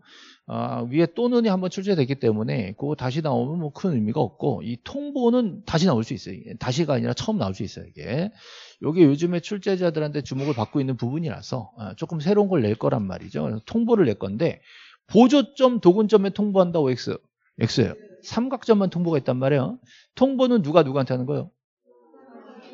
Speaker 1: 아, 위에 또는이 한번 출제됐기 때문에 그거 다시 나오면 뭐 큰 의미가 없고 이 통보는 다시 나올 수 있어요. 다시가 아니라 처음 나올 수 있어요. 이게. 이게 요즘에 출제자들한테 주목을 받고 있는 부분이라서 아, 조금 새로운 걸 낼 거란 말이죠. 통보를 낼 건데 보조점 도근점에 통보한다고 X. X예요. 삼각점만 통보가 있단 말이에요. 통보는 누가 누구한테 하는 거예요?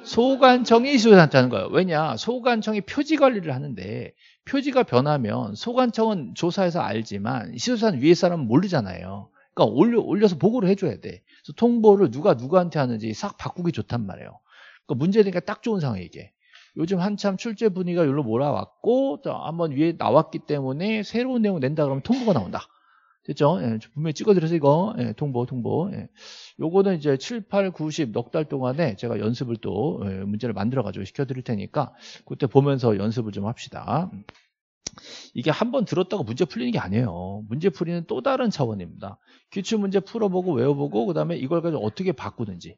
Speaker 1: 소관청이 시도사한테 하는 거예요. 왜냐? 소관청이 표지 관리를 하는데 표지가 변하면 소관청은 조사해서 알지만 시도사는 위에 사람은 모르잖아요. 그러니까 올려, 올려서 보고를 해줘야 돼. 그래서 통보를 누가 누구한테 하는지 싹 바꾸기 좋단 말이에요. 그러니까 문제되니까 딱 좋은 상황이 이게. 요즘 한참 출제 분위기가 여기로 몰아왔고 또 한번 위에 나왔기 때문에 새로운 내용 낸다 그러면 통보가 나온다. 됐죠? 예, 분명히 찍어드려서 이거 예, 통보 통보 예. 요거는 이제 7, 8, 9, 10 넉 달 동안에 제가 연습을 또 예, 문제를 만들어 가지고 시켜드릴 테니까 그때 보면서 연습을 좀 합시다. 이게 한 번 들었다고 문제 풀리는 게 아니에요. 문제 풀이는 또 다른 차원입니다. 기출 문제 풀어보고 외워보고 그 다음에 이걸 가지고 어떻게 바꾸든지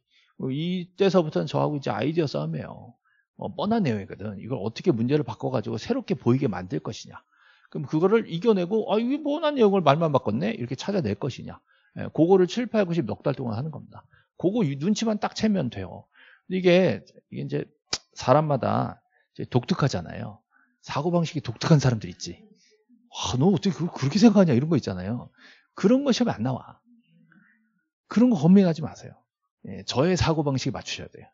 Speaker 1: 이때서부터는 저하고 이제 아이디어 싸움이에요. 어, 뻔한 내용이거든. 이걸 어떻게 문제를 바꿔가지고 새롭게 보이게 만들 것이냐. 그럼 그거를 이겨내고, 아, 이게 뻔한 내용을 말만 바꿨네? 이렇게 찾아낼 것이냐. 예, 그거를 7, 8, 90넉달 동안 하는 겁니다. 그거 눈치만 딱 채면 돼요. 이게, 이게 이제 사람마다 이제 독특하잖아요. 사고방식이 독특한 사람들 있지. 아, 너 어떻게 그렇게 생각하냐? 이런 거 있잖아요. 그런 거 시험에 안 나와. 그런 거 고민하지 마세요. 예, 저의 사고방식에 맞추셔야 돼요.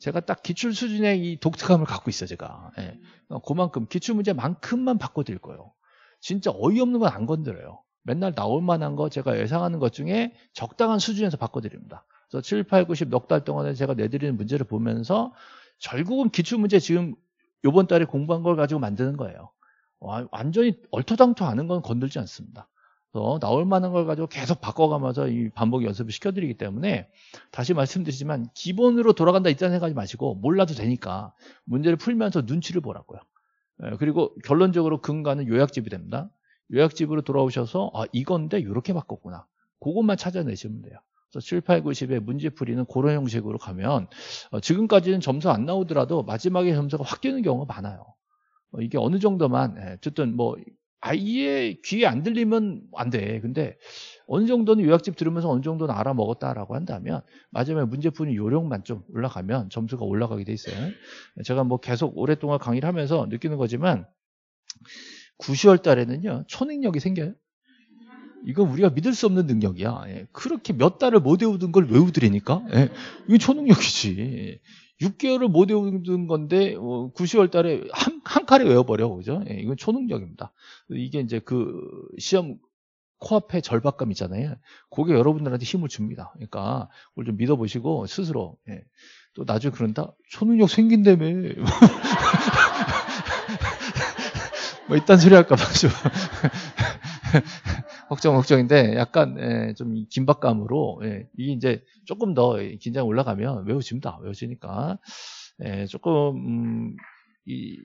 Speaker 1: 제가 딱 기출 수준의 이 독특함을 갖고 있어요, 제가. 예. 그만큼 기출 문제만큼만 바꿔드릴 거예요. 진짜 어이없는 건 안 건드려요. 맨날 나올 만한 거 제가 예상하는 것 중에 적당한 수준에서 바꿔드립니다. 그래서 7, 8, 90 넉 달 동안에 제가 내드리는 문제를 보면서 결국은 기출 문제 지금 요번 달에 공부한 걸 가지고 만드는 거예요. 완전히 얼토당토 하는 건 건들지 않습니다. 나올 만한 걸 가지고 계속 바꿔가면서 이 반복 연습을 시켜드리기 때문에 다시 말씀드리지만 기본으로 돌아간다 있다는 생각하지 마시고 몰라도 되니까 문제를 풀면서 눈치를 보라고요. 예, 그리고 결론적으로 근간은 요약집이 됩니다. 요약집으로 돌아오셔서 아 이건데 이렇게 바꿨구나. 그것만 찾아내시면 돼요. 그래서 7, 8, 9, 10의 문제풀이는 그런 형식으로 가면 어, 지금까지는 점수 안 나오더라도 마지막에 점수가 확 뛰는 경우가 많아요. 어, 이게 어느 정도만 예, 어쨌든 뭐 아예 귀에 안 들리면 안 돼. 근데 어느 정도는 요약집 들으면서 어느 정도는 알아먹었다라고 한다면 마지막에 문제 푸는 요령만 좀 올라가면 점수가 올라가게 돼 있어요. 제가 뭐 계속 오랫동안 강의를 하면서 느끼는 거지만 9, 10월 달에는요 초능력이 생겨요. 이건 우리가 믿을 수 없는 능력이야. 예. 그렇게 몇 달을 못 외우던 걸 외우더라니까. 예. 이건 초능력이지. 6개월을 못 외우는 건데 어, 9, 10월 달에 한, 한 칼에 외워버려. 그죠? 예. 이건 초능력입니다. 이게 이제 그 시험 코앞에 절박감 있잖아요. 그게 여러분들한테 힘을 줍니다. 그러니까 그걸 좀 믿어보시고 스스로 예. 또 나중에 그런다 초능력 생긴다며 뭐 이딴 소리 할까봐 좀 걱정 걱정인데 약간 예, 좀 긴박감으로 예, 이게 이제 조금 더 긴장 올라가면 외워집니다. 외워지니까 예, 조금 음, 이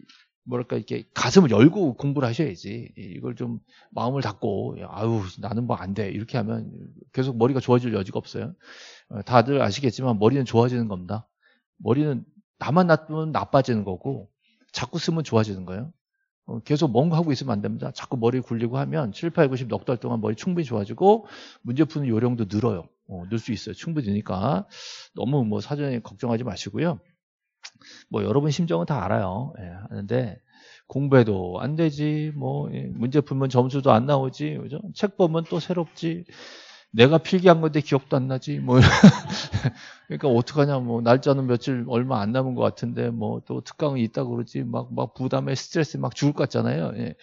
Speaker 1: 뭐랄까 이렇게 가슴을 열고 공부를 하셔야지 이걸 좀 마음을 닫고 아유 나는 뭐 안 돼 이렇게 하면 계속 머리가 좋아질 여지가 없어요. 어, 다들 아시겠지만 머리는 좋아지는 겁니다. 머리는 나만 놔두면 나빠지는 거고 자꾸 쓰면 좋아지는 거예요. 어, 계속 뭔가 하고 있으면 안 됩니다. 자꾸 머리 굴리고 하면 7, 8, 90 넉 달 동안 머리 충분히 좋아지고 문제 푸는 요령도 늘어요. 어, 늘 수 있어요. 충분히 니까 너무 뭐 사전에 걱정하지 마시고요. 뭐 여러분 심정은 다 알아요. 예, 하는데 공부해도 안 되지. 뭐 예, 문제 풀면 점수도 안 나오지. 그죠? 책 보면 또 새롭지. 내가 필기한 건데 기억도 안 나지. 뭐 그러니까 어떡하냐. 뭐 날짜는 며칠 얼마 안 남은 것 같은데 뭐 또 특강이 있다고 그러지. 막막 부담에 스트레스 막 죽을 것 같잖아요. 예.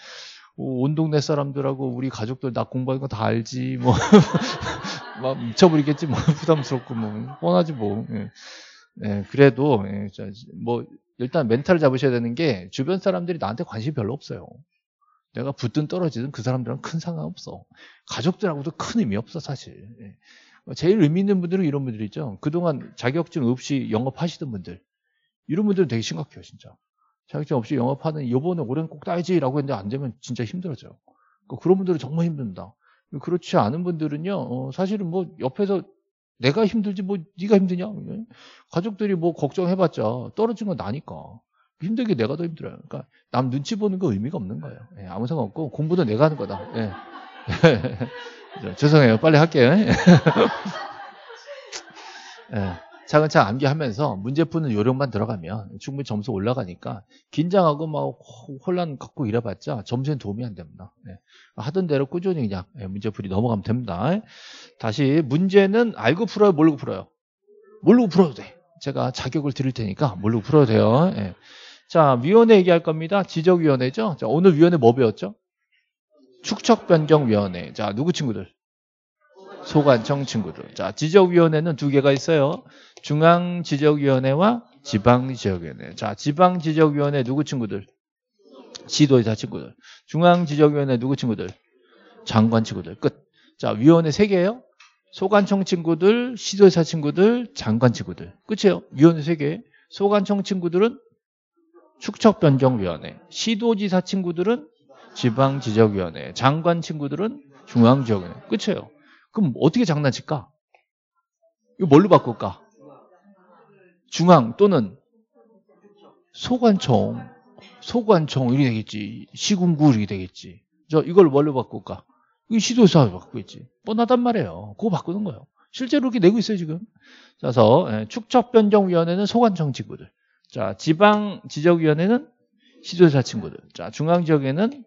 Speaker 1: 온 동네 사람들하고 우리 가족들 나 공부하는 거 다 알지. 뭐 막 미쳐버리겠지. 뭐 부담스럽고 뭐 뻔하지 뭐. 예. 예, 그래도 예, 뭐 일단 멘탈을 잡으셔야 되는 게 주변 사람들이 나한테 관심이 별로 없어요. 내가 붙든 떨어지든 그 사람들은 큰 상관없어. 가족들하고도 큰 의미 없어 사실. 예. 제일 의미 있는 분들은 이런 분들 있죠. 그동안 자격증 없이 영업하시던 분들. 이런 분들은 되게 심각해요 진짜. 자격증 없이 영업하는 요번에 올해는 꼭 따야지라고 했는데 안 되면 진짜 힘들어져요. 그러니까 그런 분들은 정말 힘든다. 그렇지 않은 분들은요. 어, 사실은 뭐 옆에서 내가 힘들지 뭐 네가 힘드냐? 가족들이 뭐 걱정해봤자 떨어진 건 나니까. 힘들게 내가 더 힘들어요. 그러니까 남 눈치 보는 거 의미가 없는 거예요. 예, 아무 상관없고 공부도 내가 하는 거다. 예. 죄송해요. 빨리 할게요. 예. 차근차근 암기하면서 문제 푸는 요령만 들어가면 충분히 점수 올라가니까 긴장하고 막 혼란 갖고 이래봤자 점수엔 도움이 안 됩니다. 네. 하던 대로 꾸준히 그냥 예, 문제 풀이 넘어가면 됩니다. 다시 문제는 알고 풀어요, 모르고 풀어요? 모르고 풀어도 돼. 제가 자격을 드릴 테니까 모르고 풀어도 돼요. 네. 자, 위원회 얘기할 겁니다. 지적위원회죠. 자, 오늘 위원회 뭐 배웠죠? 축척변경위원회. 자, 누구 친구들? 소관청 친구들. 자, 지적위원회는 두 개가 있어요. 중앙지적위원회와 지방지적위원회. 자, 지방지적위원회 누구 친구들? 지도의사 친구들. 중앙지적위원회 누구 친구들? 장관 친구들. 끝. 자, 위원회 세 개예요. 소관청 친구들, 시도의사 친구들, 장관 친구들. 끝이에요. 위원회 세 개. 소관청 친구들은 축척변경위원회. 시도지사 친구들은 지방지적위원회. 장관 친구들은 중앙지적위원회. 끝이에요. 그럼 어떻게 장난칠까? 이거 뭘로 바꿀까? 중앙 또는 소관청, 소관청 이렇게 되겠지. 시군구 이렇게 되겠지. 저 이걸 뭘로 바꿀까? 이 시도사 바꾸겠지. 뻔하단 말이에요. 그거 바꾸는 거예요. 실제로 이렇게 내고 있어요 지금. 그래서 예, 축척변경위원회는 소관청 친구들. 자 지방 지적위원회는 시도사 친구들. 자 중앙 지역에는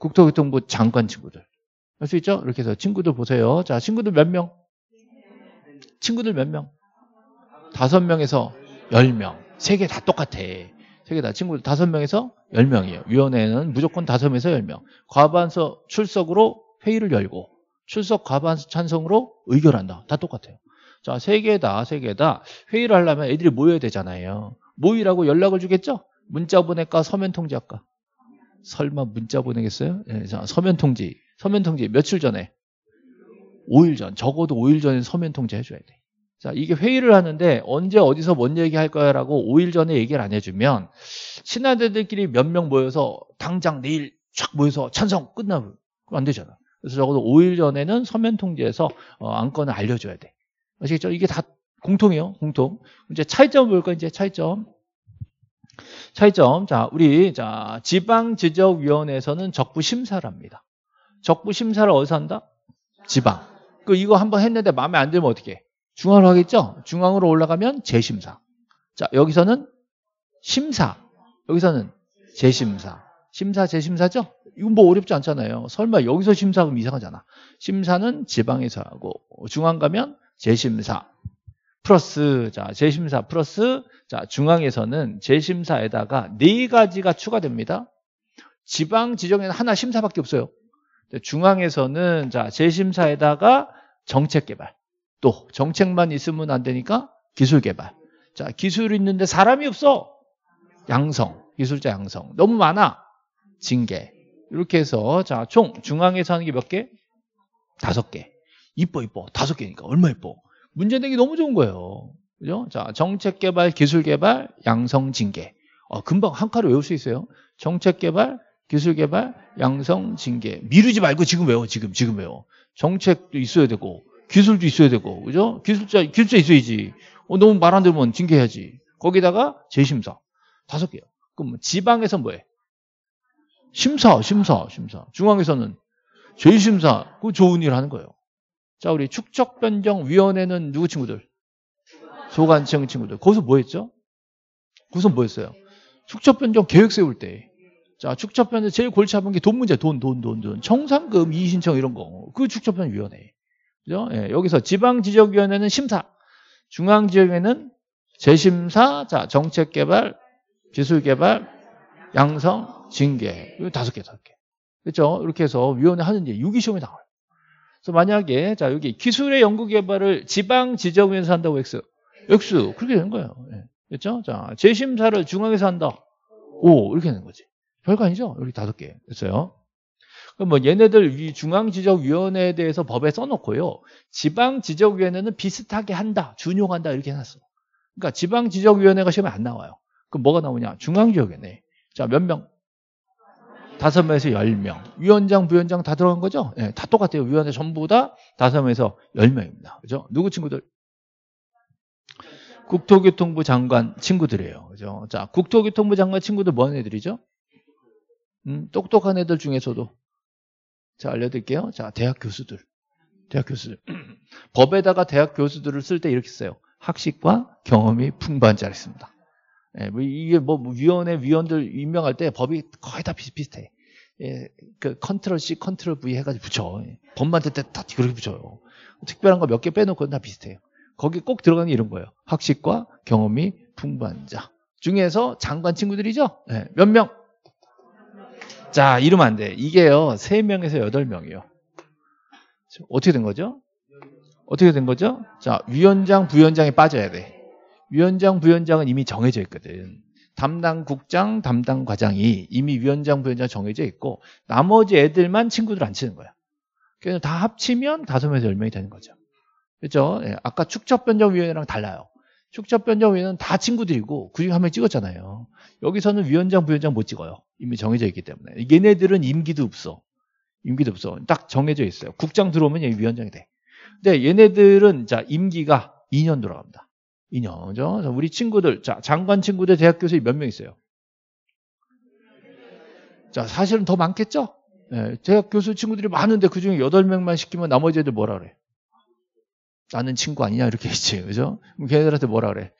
Speaker 1: 국토교통부 장관 친구들. 할 수 있죠? 이렇게 해서 친구들 보세요. 자 친구들 몇 명? 친구들 몇 명? 다섯 명에서 열 명. 세 개 다 똑같아. 세 개 다 친구들 다섯 명에서 열 명이에요. 위원회는 무조건 다섯 명에서 열 명. 과반수 출석으로 회의를 열고 출석 과반수 찬성으로 의결한다. 다 똑같아요. 자, 세 개 다, 세 개다 회의를 하려면 애들이 모여야 되잖아요. 모이라고 연락을 주겠죠? 문자 보낼까? 서면 통지할까? 설마 문자 보내겠어요? 네, 자, 서면 통지. 서면 통지 며칠 전에? 5일 전. 적어도 5일 전에 서면 통지 해줘야 돼. 자, 이게 회의를 하는데 언제 어디서 뭔 얘기 할 거야라고 5일 전에 얘기를 안 해주면 친화대들끼리 몇 명 모여서 당장 내일 쫙 모여서 찬성 끝나면 안 되잖아. 그래서 적어도 5일 전에는 서면 통지해서 어, 안건을 알려줘야 돼. 아시겠죠? 이게 다 공통이에요. 공통. 이제 차이점 볼까 이제 차이점. 차이점. 자, 우리 자 지방 지적 위원회에서는 적부 심사를 합니다. 적부 심사를 어디서 한다? 지방. 그 이거 한번 했는데 마음에 안 들면 어떻게 해? 중앙으로 하겠죠? 중앙으로 올라가면 재심사. 자, 여기서는 심사. 여기서는 재심사. 심사, 재심사죠? 이건 뭐 어렵지 않잖아요. 설마 여기서 심사 그럼 이상하잖아. 심사는 지방에서 하고 중앙 가면 재심사. 플러스 자 재심사 플러스 자 중앙에서는 재심사에다가 네 가지가 추가됩니다. 지방 지정에는 하나 심사밖에 없어요. 중앙에서는 자 재심사에다가 정책 개발 또 정책만 있으면 안 되니까 기술 개발. 자 기술 있는데 사람이 없어. 양성 기술자 양성 너무 많아. 징계 이렇게 해서 자 총 중앙에서 하는 게 몇 개? 다섯 개. 이뻐 이뻐 다섯 개니까 얼마 이뻐. 문제 내기 너무 좋은 거예요. 그죠? 자, 정책 개발, 기술 개발, 양성 징계. 어, 금방 한 칼로 외울 수 있어요. 정책 개발, 기술 개발, 양성 징계. 미루지 말고 지금 외워. 지금 지금 외워. 정책도 있어야 되고 기술도 있어야 되고. 그죠? 기술자 기술자 있어야지. 어, 너무 말 안 들으면 징계해야지. 거기다가 재심사. 다섯 개요. 그럼 뭐 지방에서 뭐해? 심사, 심사, 심사. 중앙에서는 재심사. 그 좋은 일 하는 거예요. 자, 우리 축적변경위원회는 누구 친구들? 소관청 친구들. 거기서 뭐 했죠? 거기서 뭐 했어요? 축적변경 계획 세울 때. 자, 축적변경 제일 골치 아픈 게 돈 문제, 돈, 돈, 돈, 돈. 청산금, 이신청 이런 거. 그 축적변경위원회. 그죠? 예, 여기서 지방지적위원회는 심사. 중앙지역에는 재심사, 자, 정책개발, 기술개발, 양성, 징계. 이 다섯 개, 다섯 개. 그렇죠? 이렇게 해서 위원회 하는 게 유기시험에 나와요. 그래서 만약에 자 여기 기술의 연구 개발을 지방 지정위에서 한다고 X, X 그렇게 되는 거예요. 네. 그렇죠? 자 재심사를 중앙에서 한다. O 이렇게 되는 거지. 별거 아니죠? 여기 다섯 개 됐어요. 그럼 뭐 얘네들 중앙지적위원회에 대해서 법에 써놓고요. 지방지적위원회는 비슷하게 한다, 준용한다 이렇게 해놨어. 그러니까 지방지적위원회가 시험에 안 나와요. 그럼 뭐가 나오냐? 중앙지역위원회. 자, 몇 명? 다섯 명에서 열 명. 위원장, 부위원장 다 들어간 거죠? 네, 다 똑같아요. 위원회 전부 다 다섯 명에서 열 명입니다. 그죠? 누구 친구들? 국토교통부 장관 친구들이에요. 그죠? 자, 국토교통부 장관 친구들 뭐 하는 애들이죠? 음, 똑똑한 애들 중에서도. 자, 알려드릴게요. 자, 대학 교수들. 대학 교수들. 법에다가 대학 교수들을 쓸 때 이렇게 써요. 학식과 경험이 풍부한 자를 씁니다. 예, 뭐 이게 뭐 위원회 위원들 임명할 때 법이 거의 다 비슷비슷해. 예, 그 Control C, Control V 해가지고 붙여. 예, 법 만들 때 다 그렇게 붙여요. 특별한 거 몇 개 빼놓고 다 비슷해요. 거기 꼭 들어가는 게 이런 거예요. 학식과 경험이 풍부한 자. 중에서 장관 친구들이죠? 예, 몇 명? 자, 이러면 안 돼. 이게요, 3명에서 8명이요. 어떻게 된 거죠? 어떻게 된 거죠? 자, 위원장, 부위원장이 빠져야 돼. 위원장, 부위원장은 이미 정해져 있거든. 담당 국장, 담당 과장이 이미 위원장, 부위원장 정해져 있고 나머지 애들만 친구들 안 치는 거야. 그래서 다 합치면 다섯 명에서 열 명이 되는 거죠. 그렇죠? 예, 아까 축적변경위원회랑 달라요. 축적변경위원회는 다 친구들이고 그중에 한 명 찍었잖아요. 여기서는 위원장, 부위원장 못 찍어요. 이미 정해져 있기 때문에. 얘네들은 임기도 없어. 임기도 없어. 딱 정해져 있어요. 국장 들어오면 얘 위원장이 돼. 근데 얘네들은 자 임기가 2년 들어갑니다. 2년. 그죠? 우리 친구들, 자, 장관 친구들 대학 교수이 몇명 있어요? 자, 사실은 더 많겠죠? 네, 대학 교수 친구들이 많은데 그 중에 8명만 시키면 나머지 애들 뭐라 그래? 나는 친구 아니냐? 이렇게 했지. 그죠? 그럼 걔네들한테 뭐라 그래?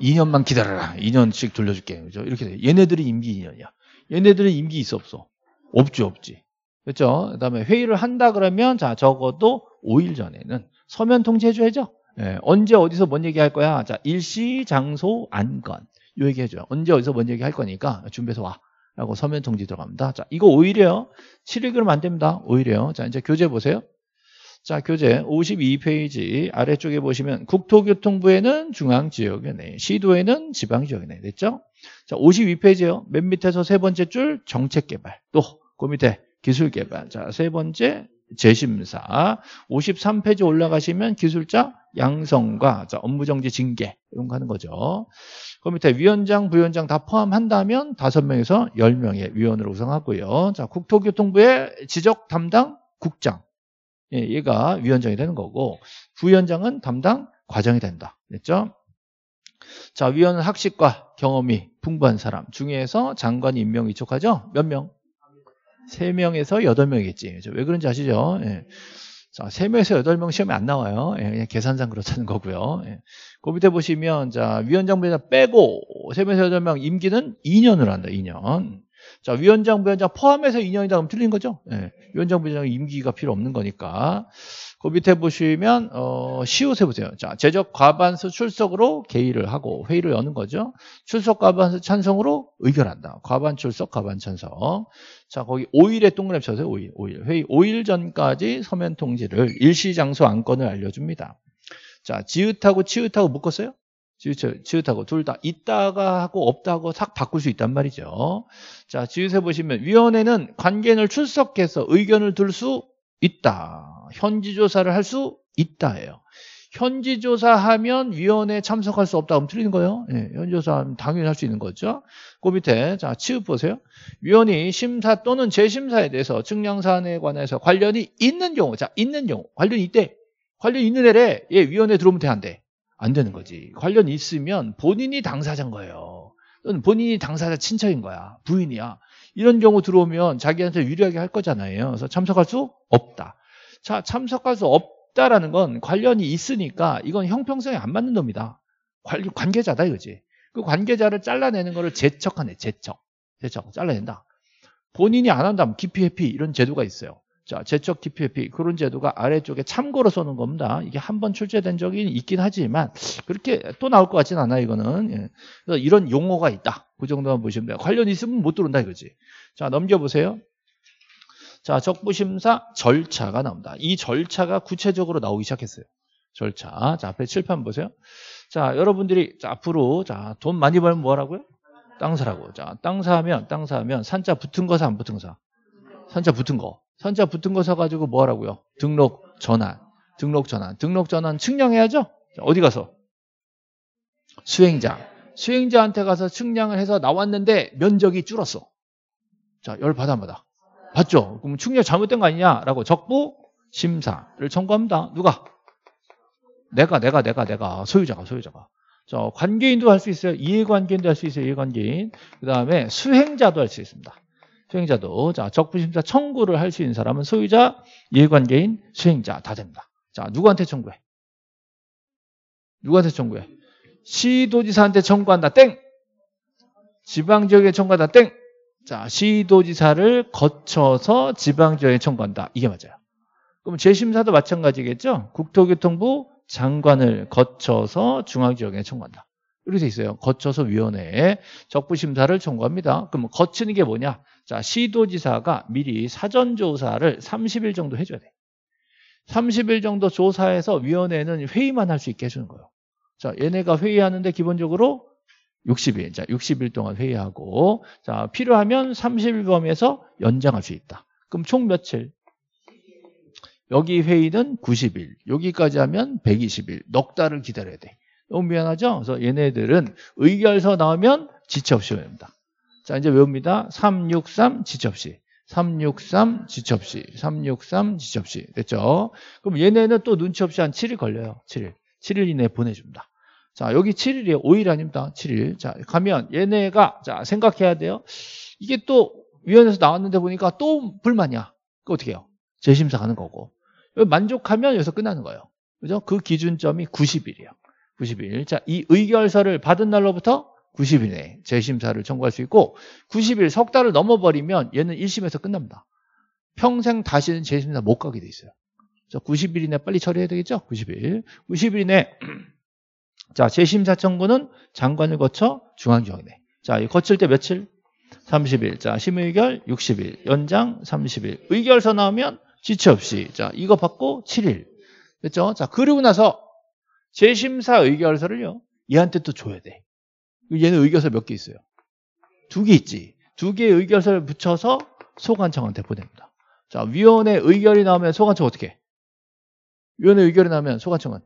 Speaker 1: 2년만 기다려라. 2년씩 돌려줄게. 그죠? 이렇게 돼. 얘네들이 임기 2년이야. 얘네들은 임기 있어, 없어? 없지, 없지. 그렇죠? 그 다음에 회의를 한다 그러면 자, 적어도 5일 전에는 서면 통지해 줘야죠. 예, 언제 어디서 뭔 얘기 할 거야? 자, 일시, 장소, 안건. 요 얘기 해줘요. 언제 어디서 뭔 얘기 할 거니까 준비해서 와. 라고 서면 통지 들어갑니다. 자, 이거 오히려 7일 그러면 안 됩니다. 오히려. 자, 이제 교재 보세요. 자, 교재 52페이지 아래쪽에 보시면 국토교통부에는 중앙지역위원회, 시도에는 지방지역위원회 됐죠? 자, 52페이지요. 맨 밑에서 세 번째 줄 정책개발. 또 그 밑에 기술개발. 자, 세 번째 재심사 53페이지 올라가시면 기술자 양성과 자, 업무정지 징계 이런 거 하는 거죠. 그 밑에 위원장, 부위원장 다 포함한다면 5명에서 10명의 위원으로 구성하고요. 자, 국토교통부의 지적 담당 국장 예, 얘가 위원장이 되는 거고 부위원장은 담당 과장이 된다. 됐죠? 자, 위원은 학식과 경험이 풍부한 사람 중에서 장관 임명 위촉하죠? 몇 명? 3명에서 8명이겠지. 왜 그런지 아시죠? 예. 자, 3명에서 8명 시험에 안 나와요. 예, 그냥 계산상 그렇다는 거고요. 예. 그 밑에 보시면, 자, 위원장, 부위원장 빼고, 3명에서 8명 임기는 2년을 한다, 2년. 자, 위원장, 부위원장 포함해서 2년이다 그러면 틀린 거죠? 예. 위원장, 부위원장 임기가 필요 없는 거니까. 그 밑에 보시면 어, 시옷에 보세요. 자, 제적 과반수 출석으로 개의를 하고 회의를 여는 거죠. 출석 과반수 찬성으로 의결한다. 과반 출석, 과반 찬성. 자, 거기 5일에 동그라미 쳐세요. 5일, 5일. 회의 5일 전까지 서면 통지를 일시 장소 안건을 알려줍니다. 자, 지읒하고 치읒하고 묶었어요? 지읒, 지읒하고 둘 다 있다가 하고 없다고 싹 바꿀 수 있단 말이죠. 자, 지읒에 보시면 위원회는 관계인을 출석해서 의견을 들 수 있다. 현지 조사를 할 수 있다예요. 현지 조사하면 위원회에 참석할 수 없다. 그럼 틀리는 거예요. 예, 현지 조사하면 당연히 할 수 있는 거죠. 그 밑에 자 치읍 보세요. 위원이 심사 또는 재심사에 대해서 측량 사안에 관해서 관련이 있는 경우, 자 있는 경우 관련이 있대. 관련 있는 애래. 예, 위원회 들어오면 돼 안 돼? 안 되는 거지. 관련 있으면 본인이 당사자인 거예요. 또는 본인이 당사자 친척인 거야. 부인이야. 이런 경우 들어오면 자기한테 유리하게 할 거잖아요. 그래서 참석할 수 없다. 자, 참석할 수 없다라는 건 관련이 있으니까 이건 형평성에 안 맞는 놈이다. 관 계자다 이거지. 그 관계자를 잘라내는 거를 제척하네, 제척. 제척, 잘라낸다. 본인이 안 한다면 기피 회피 이런 제도가 있어요. 자, 기피 회피 그런 제도가 아래쪽에 참고로 써놓은 겁니다. 이게 한 번 출제된 적이 있긴 하지만 그렇게 또 나올 것 같지는 않아 이거는. 예. 그래서 이런 용어가 있다. 그 정도만 보시면 돼요. 관련 있으면 못 들어온다 이거지. 자, 넘겨보세요. 자, 적부심사 절차가 나옵니다. 이 절차가 구체적으로 나오기 시작했어요. 절차. 자, 앞에 칠판 보세요. 자, 여러분들이 자, 앞으로 자, 돈 많이 벌면 뭐 하라고요? 땅 사라고. 자, 땅 사면 땅 사면 산자 붙은 거 사 안 붙은 거 사? 산자 붙은 거. 산자 붙은 거 사가지고 뭐 하라고요? 등록 전환. 등록 전환. 등록 전환 측량해야죠? 자, 어디 가서? 수행자. 수행자한테 가서 측량을 해서 나왔는데 면적이 줄었어. 자, 열 받아 받아. 봤죠? 그럼 충격 잘못된 거 아니냐라고 적부 심사를 청구합니다. 누가? 내가 내가 내가 내가 소유자가 소유자가. 자, 관계인도 할 수 있어요. 이해관계인도 할 수 있어요. 이해관계인. 그 다음에 수행자도 할 수 있습니다. 수행자도. 자, 적부심사 청구를 할 수 있는 사람은 소유자, 이해관계인, 수행자 다 됩니다. 자, 누구한테 청구해? 누구한테 청구해? 시도지사한테 청구한다. 땡! 지방지역에 청구한다. 땡! 자, 시도지사를 거쳐서 지방지역에 청구한다. 이게 맞아요. 그럼 재심사도 마찬가지겠죠? 국토교통부 장관을 거쳐서 중앙지역에 청구한다. 이렇게 돼 있어요. 거쳐서 위원회에 적부심사를 청구합니다. 그럼 거치는 게 뭐냐? 자, 시도지사가 미리 사전 조사를 30일 정도 해줘야 돼. 30일 정도 조사해서 위원회는 회의만 할 수 있게 해주는 거예요. 자, 얘네가 회의하는데 기본적으로 60일. 자, 60일 동안 회의하고 자, 필요하면 30일 범위에서 연장할 수 있다. 그럼 총 며칠? 여기 회의는 90일. 여기까지 하면 120일. 넉 달을 기다려야 돼. 너무 미안하죠? 그래서 얘네들은 의결서 나오면 지체 없이 외웁니다. 자, 이제 외웁니다. 363 지체 없이. 363 지체 없이. 363 지체 없이. 됐죠? 그럼 얘네는 또 눈치 없이 한 7일 걸려요. 7일. 7일 이내에 보내줍니다. 자, 여기 7일이에요. 5일 아닙니다. 7일. 자, 가면 얘네가, 자, 생각해야 돼요. 이게 또 위원회에서 나왔는데 보니까 또 불만이야. 그 어떻게 해요? 재심사 가는 거고. 만족하면 여기서 끝나는 거예요. 그죠? 그 기준점이 90일이에요. 90일. 자, 이 의결서를 받은 날로부터 90일 내에 재심사를 청구할 수 있고 90일 석 달을 넘어버리면 얘는 1심에서 끝납니다. 평생 다시는 재심사 못 가게 돼 있어요. 그래서 90일 이내 빨리 처리해야 되겠죠? 90일. 90일 이내 자, 재심사 청구는 장관을 거쳐 중앙지원에. 자, 거칠 때 며칠? 30일. 자, 심의결 60일. 연장 30일. 의결서 나오면 지체 없이. 자, 이거 받고 7일. 됐죠? 자, 그리고 나서 재심사 의결서를요. 얘한테 또 줘야 돼. 얘는 의결서 몇 개 있어요? 두 개 있지. 두 개의 의결서를 붙여서 소관청한테 보냅니다. 자, 위원회 의결이 나오면 소관청 어떻게 해? 위원회 의결이 나오면 소관청은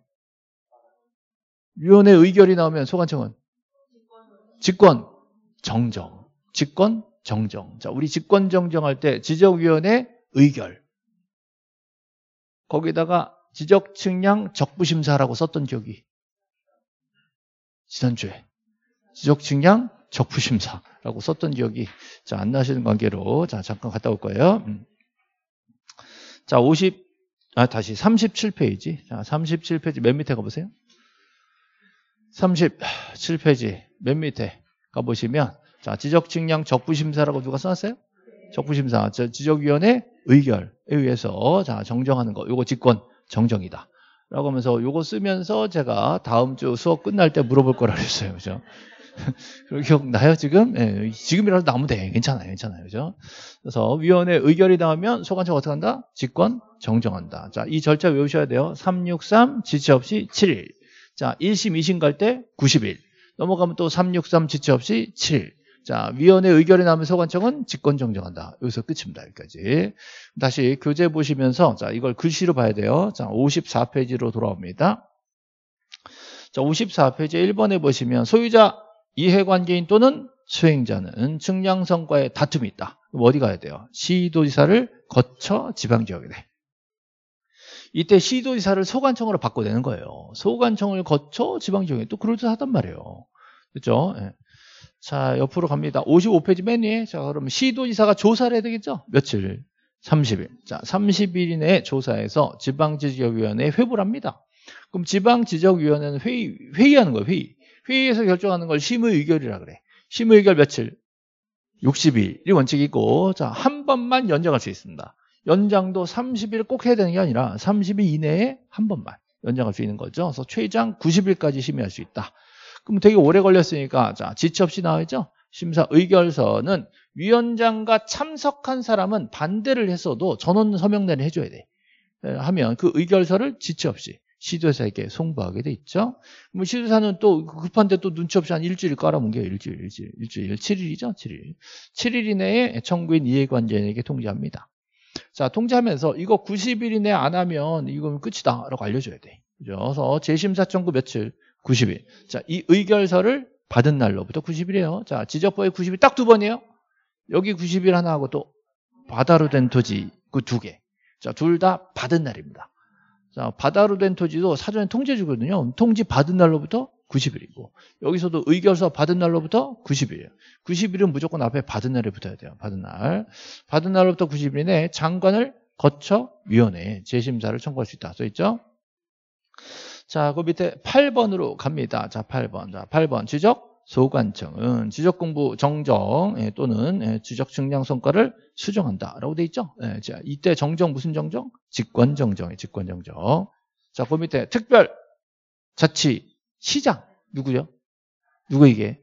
Speaker 1: 위원회 의결이 나오면 소관청은 직권 정정. 직권 정정. 자, 우리 직권 정정할 때 지적위원회 의결. 거기다가 지적 측량 적부심사라고 썼던 기억이 지난주에 지적 측량 적부심사라고 썼던 기억이 자, 안 나시는 관계로 자, 잠깐 갔다 올 거예요. 음. 자, 50 아, 다시 37페이지. 자, 37페이지 맨 밑에 가보세요. 37페이지 맨 밑에 가보시면, 자, 지적측량 적부심사라고 누가 써놨어요? 적부심사. 저 지적위원회 의결에 의해서, 자, 정정하는 거. 요거 직권 정정이다. 라고 하면서 요거 쓰면서 제가 다음 주 수업 끝날 때 물어볼 거라 그랬어요. 그죠? 기억나요, 지금? 예, 지금이라도 나오면 돼. 괜찮아요, 괜찮아요. 그죠? 그래서 위원회 의결이 나오면 소관청 어떻게 한다? 직권 정정한다. 자, 이 절차 외우셔야 돼요. 363 지체 없이 7일. 자, 1심, 2심 갈 때 90일. 넘어가면 또 363 지체 없이 7일. 자, 위원회 의결이 나오면 소관청은 직권 정정한다. 여기서 끝입니다. 여기까지. 다시 교재 보시면서 자, 이걸 글씨로 봐야 돼요. 자, 54페이지로 돌아옵니다. 자, 54페이지 1번에 보시면 소유자 이해관계인 또는 수행자는 측량성과의 다툼이 있다. 그럼 어디 가야 돼요? 시도지사를 거쳐 지방지역에 돼. 이때 시도지사를 소관청으로 바꿔내는 거예요. 소관청을 거쳐 지방지역에 또 그럴듯하단 말이에요. 그렇죠? 예. 자, 옆으로 갑니다. 55페이지 맨 위에. 자, 그러면 시도지사가 조사를 해야 되겠죠? 며칠? 30일. 자, 30일 이내에 조사해서 지방지적위원회에 회부를 합니다. 그럼 지방지적위원회는 회의, 회의하는 거예요, 회의. 회의에서 결정하는 걸 심의 의결이라 그래. 심의 의결 며칠? 60일이 원칙이 있고, 자, 한 번만 연장할 수 있습니다. 연장도 30일 꼭 해야 되는 게 아니라 30일 이내에 한 번만 연장할 수 있는 거죠. 그래서 최장 90일까지 심의할 수 있다. 그럼 되게 오래 걸렸으니까 자 지체 없이 나와있죠. 심사 의결서는 위원장과 참석한 사람은 반대를 했어도 전원 서명내를 해줘야 돼. 하면 그 의결서를 지체 없이 시도사에게 송부하게 돼 있죠. 뭐 시도사는 또 급한데 또 눈치 없이 한 일주일 깔아뭉개요. 일주일, 일주일, 일주일, 7일이죠. 7일. 7일 이내에 청구인 이해관계인에게 통지합니다. 자, 통지하면서 이거 90일 이내 안 하면 이건 끝이다. 라고 알려줘야 돼. 그래서 재심사 청구 며칠? 90일. 자, 이 의결서를 받은 날로부터 90일이에요. 자, 지적법에 90일 딱 두 번이에요. 여기 90일 하나 하고 또 바다로 된 토지 그 두 개. 자, 둘 다 받은 날입니다. 자, 바다로 된 토지도 사전에 통지해 주거든요. 통지 받은 날로부터 90일이고 여기서도 의결서 받은 날로부터 90일이에요. 90일은 무조건 앞에 받은 날에 붙어야 돼요. 받은 날. 받은 날로부터 90일 이내 장관을 거쳐 위원회에 재심사를 청구할 수 있다. 써 있죠? 자, 그 밑에 8번으로 갑니다. 자, 8번. 자, 8번. 지적 소관청은 지적 공부 정정 예, 또는 예, 지적 증량 성과를 수정한다라고 돼 있죠. 예, 자, 이때 정정 무슨 정정? 직권 정정이 직권 정정. 자, 그 밑에 특별 자치 시장 누구요? 누구 이게?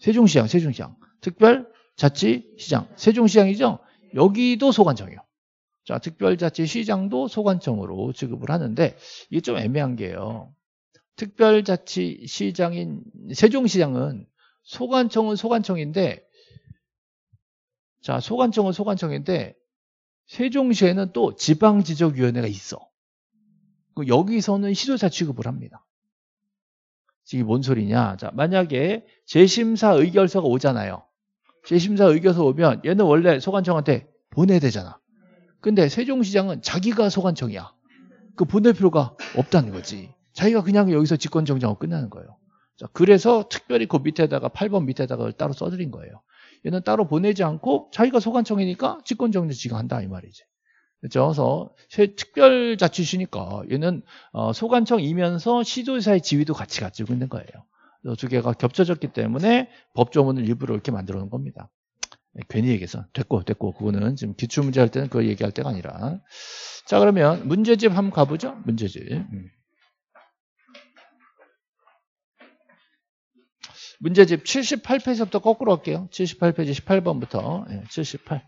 Speaker 1: 세종시장, 세종시장. 특별 자치 시장. 세종시장이죠? 여기도 소관청이요. 자, 특별자치 시장도 소관청으로 지급을 하는데 이게 좀 애매한 게요. 특별자치시장인 세종시장은 소관청은 소관청인데 자, 소관청은 소관청인데 세종시에는 또 지방지적위원회가 있어. 그 여기서는 시도자 취급을 합니다. 이게 뭔 소리냐? 자, 만약에 재심사 의결서가 오잖아요. 재심사 의결서 오면 얘는 원래 소관청한테 보내야 되잖아. 근데 세종시장은 자기가 소관청이야. 그 보낼 필요가 없다는 거지. 자기가 그냥 여기서 직권 정정하고 끝나는 거예요. 자, 그래서 특별히 그 밑에다가 8번 밑에다가 따로 써드린 거예요. 얘는 따로 보내지 않고 자기가 소관청이니까 직권 정정 지가 한다 이 말이지. 그렇죠? 그래서 특별자치시니까 얘는 어, 소관청이면서 시도사의 지위도 같이 가지고 있는 거예요. 두 개가 겹쳐졌기 때문에 법조문을 일부러 이렇게 만들어 놓은 겁니다. 네, 괜히 얘기해서 됐고 됐고 그거는 지금 기출문제 할 때는 그거 얘기할 때가 아니라 자 그러면 문제집 한번 가보죠 문제집 음. 문제집 78페이지부터 거꾸로 할게요 78페이지 18번부터 네, 78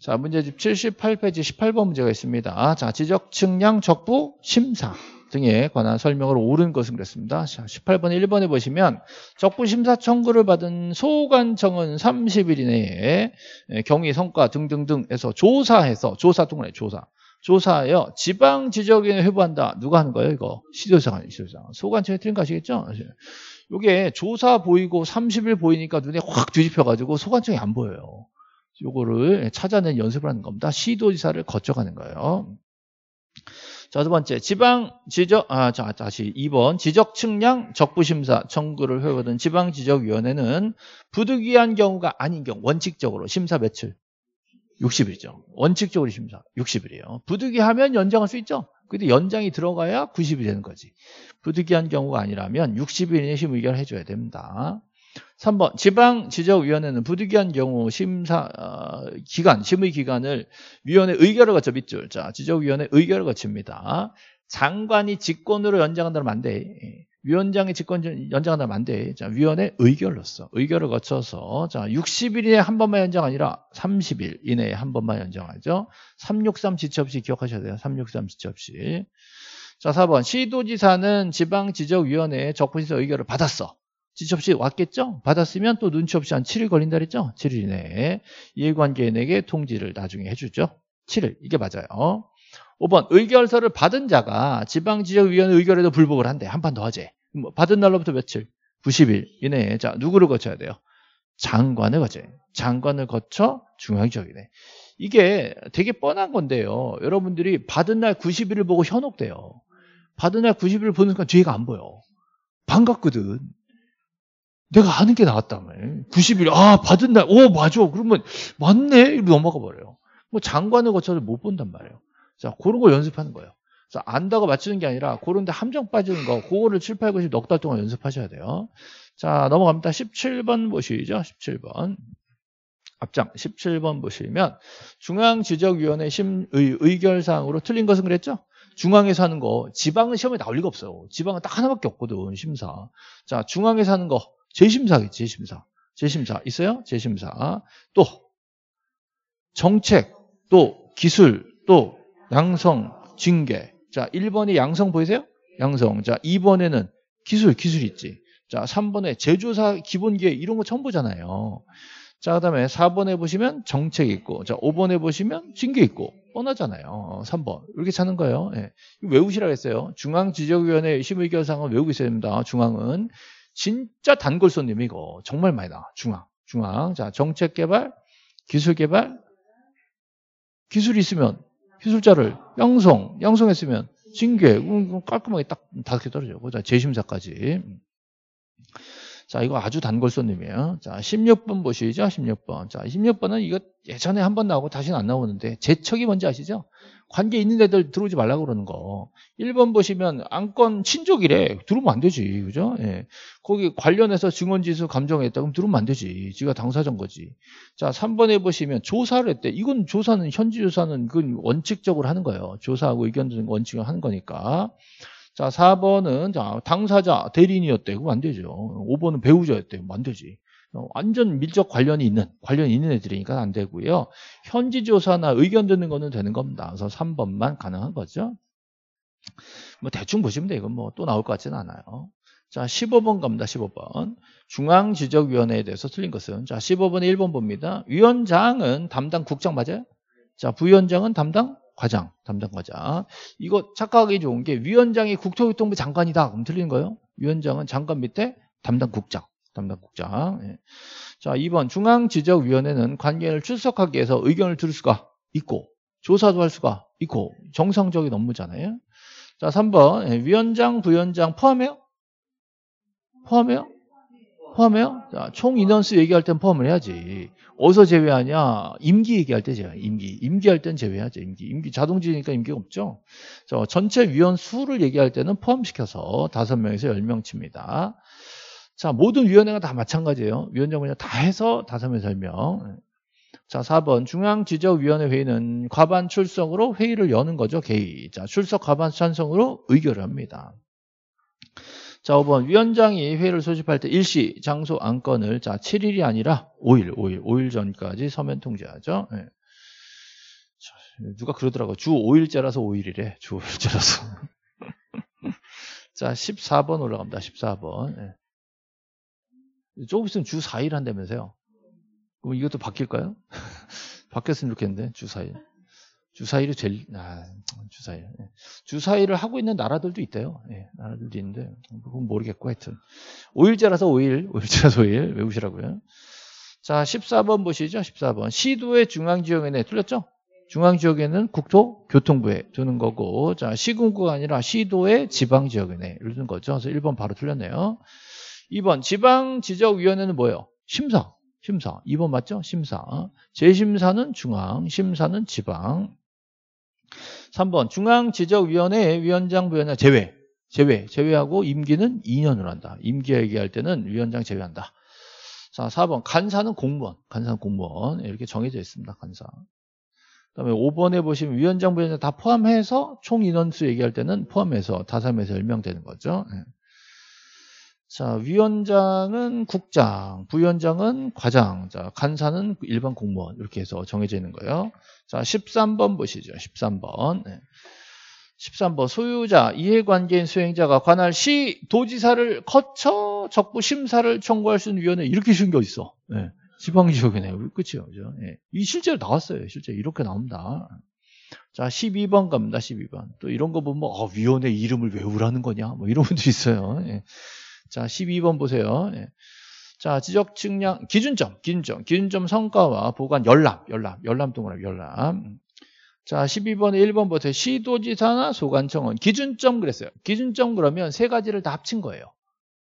Speaker 1: 자, 문제집 78페이지 18번 문제가 있습니다. 자, 지적 측량 적부 심사. 등에 관한 설명을 옳은 것은 그랬습니다. 18번 1번에 보시면 적부 심사 청구를 받은 소관청은 30일 이내에 경위 성과 등등등에서 조사해서 조사 동안에 조사 조사하여 지방 지적에 회부한다. 누가 하는 거예요? 이거 시도사가 시도사. 소관청에 틀린 거 아시겠죠? 이게 조사 보이고 30일 보이니까 눈에 확 뒤집혀가지고 소관청이 안 보여요. 요거를 찾아낸 연습을 하는 겁니다. 시도지사를 거쳐가는 거예요. 자, 두 번째. 지방 지적, 아, 자, 다시 2번. 지적 측량 적부심사 청구를 회거든 지방지적위원회는 부득이한 경우가 아닌 경우, 원칙적으로 심사 며칠? 60일이죠. 원칙적으로 심사 60일이에요. 부득이하면 연장할 수 있죠. 근데 연장이 들어가야 90이 되는 거지. 부득이한 경우가 아니라면 60일 이내 심 의 결을 해줘야 됩니다. 3번 지방 지적위원회는 부득이한 경우 심사 어, 기간 심의 기간을 위원회 의결을 거쳐 밑줄 자 지적위원회 의결을 거칩니다. 장관이 직권으로 연장한다면 안 돼. 위원장의 직권 연장한다면 안 돼. 자, 위원회 의결로서 의결을 거쳐서 자 60일 이내에 한 번만 연장 아니라 30일 이내에 한 번만 연장하죠. 363 지첩시 기억하셔야 돼요. 363 지첩시. 자 4번 시도지사는 지방지적위원회에 적분시서 의결을 받았어. 지첩시 왔겠죠? 받았으면 또 눈치 없이 한 7일 걸린다 그랬죠? 7일 이내에 이해관계인에게 통지를 나중에 해주죠. 7일 이게 맞아요. 5번 의결서를 받은 자가 지방지적위원회 의결에도 불복을 한대. 한 판 더 하재. 뭐 받은 날로부터 며칠? 90일 이내에 자 누구를 거쳐야 돼요? 장관을 거쳐요. 장관을 거쳐 중앙지적이네. 이게 되게 뻔한 건데요. 여러분들이 받은 날 90일을 보고 현혹돼요. 받은 날 90일을 보는 순간 뒤에가 안 보여. 반갑거든. 내가 아는 게 나왔다며. 90일, 아, 받은 날, 오, 맞아. 그러면, 맞네? 이러고 넘어가 버려요. 뭐 장관을 거쳐서 못 본단 말이에요. 자, 그런 거 연습하는 거예요. 자, 안다고 맞추는 게 아니라, 그런데 함정 빠지는 거, 그거를 7, 8, 90 넉 달 동안 연습하셔야 돼요. 자, 넘어갑니다. 17번 보시죠. 17번. 앞장 17번 보시면 중앙지적위원회 심의 의결사항으로 틀린 것은 그랬죠? 중앙에서 하는 거 지방은 시험에 나올 리가 없어요. 지방은 딱 하나밖에 없거든 심사. 자 중앙에서 하는 거 재심사겠지, 재심사. 재심사. 있어요? 재심사. 또, 정책, 또, 기술, 또, 양성, 징계. 자, 1번이 양성 보이세요? 양성. 자, 2번에는 기술, 기술 있지. 자, 3번에 제조사 기본기획 이런 거 처음 보잖아요. 자, 그 다음에 4번에 보시면 정책 있고, 자, 5번에 보시면 징계 있고, 뻔하잖아요. 3번. 이렇게 찾는 거예요. 예. 외우시라고 했어요. 중앙지적위원회 심의결상은 외우고 있어야 됩니다. 중앙은. 진짜 단골 손님 이거 정말 많이 나와. 중앙. 중앙. 자, 정책 개발, 기술 개발, 기술이 있으면 기술자를 양성, 양성했으면 징계, 깔끔하게 딱 다섯 개 떨어져요. 보자. 재심사까지. 자, 이거 아주 단골 손님이에요. 자, 16번 보시죠. 16번. 자, 16번은 이거 예전에 한 번 나오고 다시는 안 나오는데 제척이 뭔지 아시죠? 관계 있는 애들 들어오지 말라고 그러는 거. 1번 보시면 안건 친족이래. 들어오면 안 되지. 그죠? 예. 거기 관련해서 증언지수 감정했다. 그럼 들어오면 안 되지. 지가 당사자인 거지. 자, 3번에 보시면 조사를 했대. 이건 조사는, 현지 조사는 그 원칙적으로 하는 거예요. 조사하고 의견 드는 원칙을 하는 거니까. 자, 4번은 자, 당사자, 대리인이었대. 그거 안 되죠. 5번은 배우자였대. 안 되지. 어, 완전 밀접 관련이 있는 관련이 있는 애들이니까 안 되고요. 현지 조사나 의견 듣는 거는 되는 겁니다. 그래서 3번만 가능한 거죠. 뭐 대충 보시면 돼요. 이건 뭐 또 나올 것 같지는 않아요. 자, 15번 갑니다. 15번. 중앙지적위원회에 대해서 틀린 것은 자, 15번에 1번 봅니다. 위원장은 담당 국장 맞아요? 자, 부위원장은 담당 과장, 담당 과장. 이거 착각하기 좋은 게 위원장이 국토교통부 장관이다. 그럼 틀린 거예요. 위원장은 장관 밑에 담당 국장. 담당 국장. 예. 자, 2번 중앙지적위원회는 관계인을 출석하기 위해서 의견을 들을 수가 있고 조사도 할 수가 있고 정상적인 업무잖아요. 자, 3번 예, 위원장, 부위원장 포함해요? 포함해요? 포함해요? 자, 총 인원수 얘기할 땐 포함을 해야지. 어디서 제외하냐? 임기 얘기할 때 제외. 임기. 임기할 땐 제외하죠. 임기. 임기 자동지니까 임기가 없죠. 자, 전체 위원 수를 얘기할 때는 포함시켜서 5명에서 10명 칩니다. 자, 모든 위원회가 다 마찬가지예요. 위원장 그냥 다 해서 다섯 명 설명. 자, 4번 중앙지적위원회 회의는 과반 출석으로 회의를 여는 거죠. 개의. 자, 출석 과반 찬성으로 의결을 합니다. 자, 5번 위원장이 회의를 소집할 때 일시 장소 안건을 자, 7일이 아니라 5일, 5일, 5일 전까지 서면 통지하죠. 네. 자, 누가 그러더라고. 주 5일째라서 5일이래. 주 5일째라서. 자, 14번 올라갑니다. 14번. 네. 조금 있으면 주 4일 한다면서요. 그럼 이것도 바뀔까요? 바뀌었으면 좋겠는데, 주 4일. 주 4일이 제일, 아, 주 4일. 예. 주 4일을 하고 있는 나라들도 있대요. 예, 나라들도 있는데, 그건 모르겠고, 하여튼. 5일째라서 5일, 5일째라서 5일 외우시라고요. 자, 14번 보시죠. 14번. 시도의 중앙지역위원회 틀렸죠? 중앙지역에는 국토교통부에 두는 거고, 자, 시군구가 아니라 시도의 지방지역에 두는 거죠. 그래서 1번 바로 틀렸네요. 2번, 지방지적위원회는 뭐예요? 심사. 심사. 2번 맞죠? 심사. 재심사는 중앙, 심사는 지방. 3번, 중앙지적위원회 위원장, 부위원장 제외. 제외. 제외하고 임기는 2년으로 한다. 임기 얘기할 때는 위원장 제외한다. 자, 4번, 간사는 공무원. 간사는 공무원. 이렇게 정해져 있습니다. 간사. 그다음에 5번에 보시면 위원장, 부위원장 다 포함해서 총 인원수 얘기할 때는 포함해서 5명에서 10명 되는 거죠. 예. 자, 위원장은 국장, 부위원장은 과장, 자, 간사는 일반 공무원 이렇게 해서 정해져 있는 거예요. 자, 13번 보시죠. 13번. 네. 13번 소유자, 이해관계인 수행자가 관할 시 도지사를 거쳐 적부 심사를 청구할 수 있는 위원회 이렇게 쉬운 게 있어. 네. 지방지역이네. 그치요. 그죠? 네. 이 실제로 나왔어요. 실제 이렇게 나옵니다. 자, 12번 갑니다. 12번. 또 이런 거 보면 어, 위원회 이름을 외우라는 거냐? 뭐 이런 분도 있어요. 네. 자, 12번 보세요. 예. 자, 지적 측량 기준점, 기준점, 기준점 성과와 보관 열람, 열람, 열람 동그라미 열람. 자, 12번에 1번 보세요. 시도지사나 소관청은 기준점 그랬어요. 기준점 그러면 세 가지를 다 합친 거예요.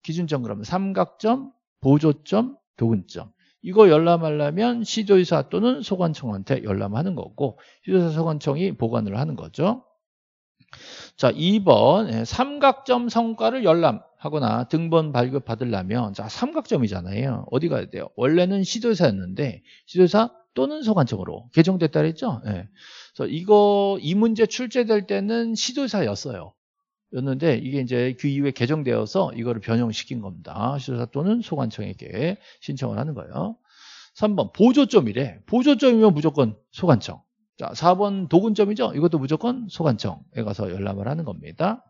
Speaker 1: 기준점 그러면 삼각점, 보조점, 도근점. 이거 열람하려면 시도지사 또는 소관청한테 열람하는 거고 시도지사 소관청이 보관을 하는 거죠. 자, 2번 예, 삼각점 성과를 열람 하거나 등본 발급 받으려면 자 삼각점이잖아요. 어디 가야 돼요? 원래는 시도사였는데 시도사 또는 소관청으로 개정됐다 그랬죠? 네. 그래서 이거 이 문제 출제될 때는 시도사였어요. 였는데 이게 이제 그 이후에 개정되어서 이거를 변형시킨 겁니다. 시도사 또는 소관청에게 신청을 하는 거예요. 3번 보조점이래. 보조점이면 무조건 소관청. 자, 4번 도군점이죠? 이것도 무조건 소관청에 가서 열람을 하는 겁니다.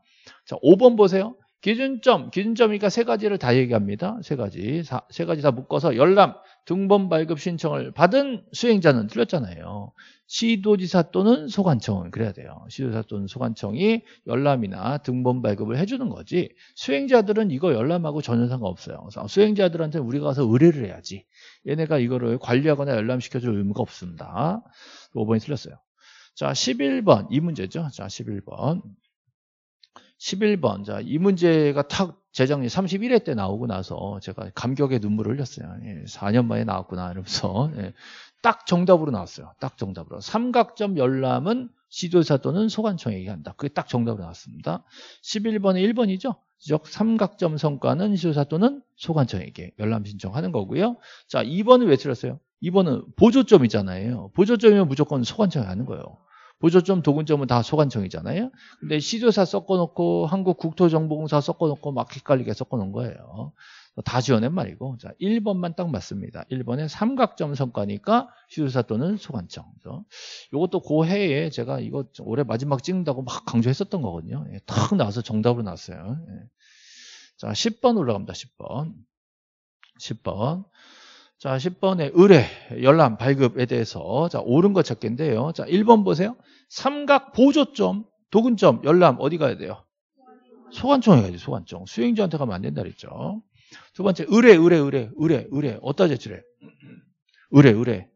Speaker 1: 자, 5번 보세요. 기준점, 기준점이니까 세 가지를 다 얘기합니다. 세 가지, 사, 세 가지 다 묶어서 열람, 등본 발급 신청을 받은 수행자는 틀렸잖아요. 시도지사 또는 소관청은 그래야 돼요. 시도지사 또는 소관청이 열람이나 등본 발급을 해주는 거지. 수행자들은 이거 열람하고 전혀 상관없어요. 수행자들한테 우리가 가서 의뢰를 해야지. 얘네가 이거를 관리하거나 열람시켜줄 의무가 없습니다. 5번이 틀렸어요. 자, 11번. 이 문제죠. 자, 11번. 11번. 자, 이 문제가 탁 재작년 31회 때 나오고 나서 제가 감격의 눈물을 흘렸어요. 예, 4년 만에 나왔구나 이러면서 예, 딱 정답으로 나왔어요. 딱 정답으로. 삼각점 열람은 시도사 또는 소관청에게 한다. 그게 딱 정답으로 나왔습니다. 11번에 1번이죠. 즉 삼각점 성과는 시도사 또는 소관청에게 열람 신청하는 거고요. 자, 2번은 왜 틀렸어요? 2번은 보조점이잖아요. 보조점이면 무조건 소관청에 하는 거예요. 보조점, 도군점은 다 소관청이잖아요. 근데 시조사 섞어놓고 한국 국토정보공사 섞어놓고 막 헷갈리게 섞어놓은 거예요. 다 지어낸 말이고 자 1번만 딱 맞습니다. 1번에 삼각점 성과니까 시조사 또는 소관청. 이것도 그 해에 제가 이거 올해 마지막 찍는다고 막 강조했었던 거거든요. 예, 탁 나와서 정답으로 나왔어요. 예. 자 10번 올라갑니다. 10번. 10번. 자, 10번의 의뢰, 열람, 발급에 대해서 자, 옳은 거 찾기인데요. 자, 1번 보세요. 삼각 보조점, 도근점, 열람 어디 가야 돼요? 소관청에 가야지, 소관청. 수행자한테 가면 안 된다 그랬죠. 두 번째, 의뢰, 의뢰, 의뢰, 의뢰, 의뢰. 어디다 제출해? 의뢰, 의뢰.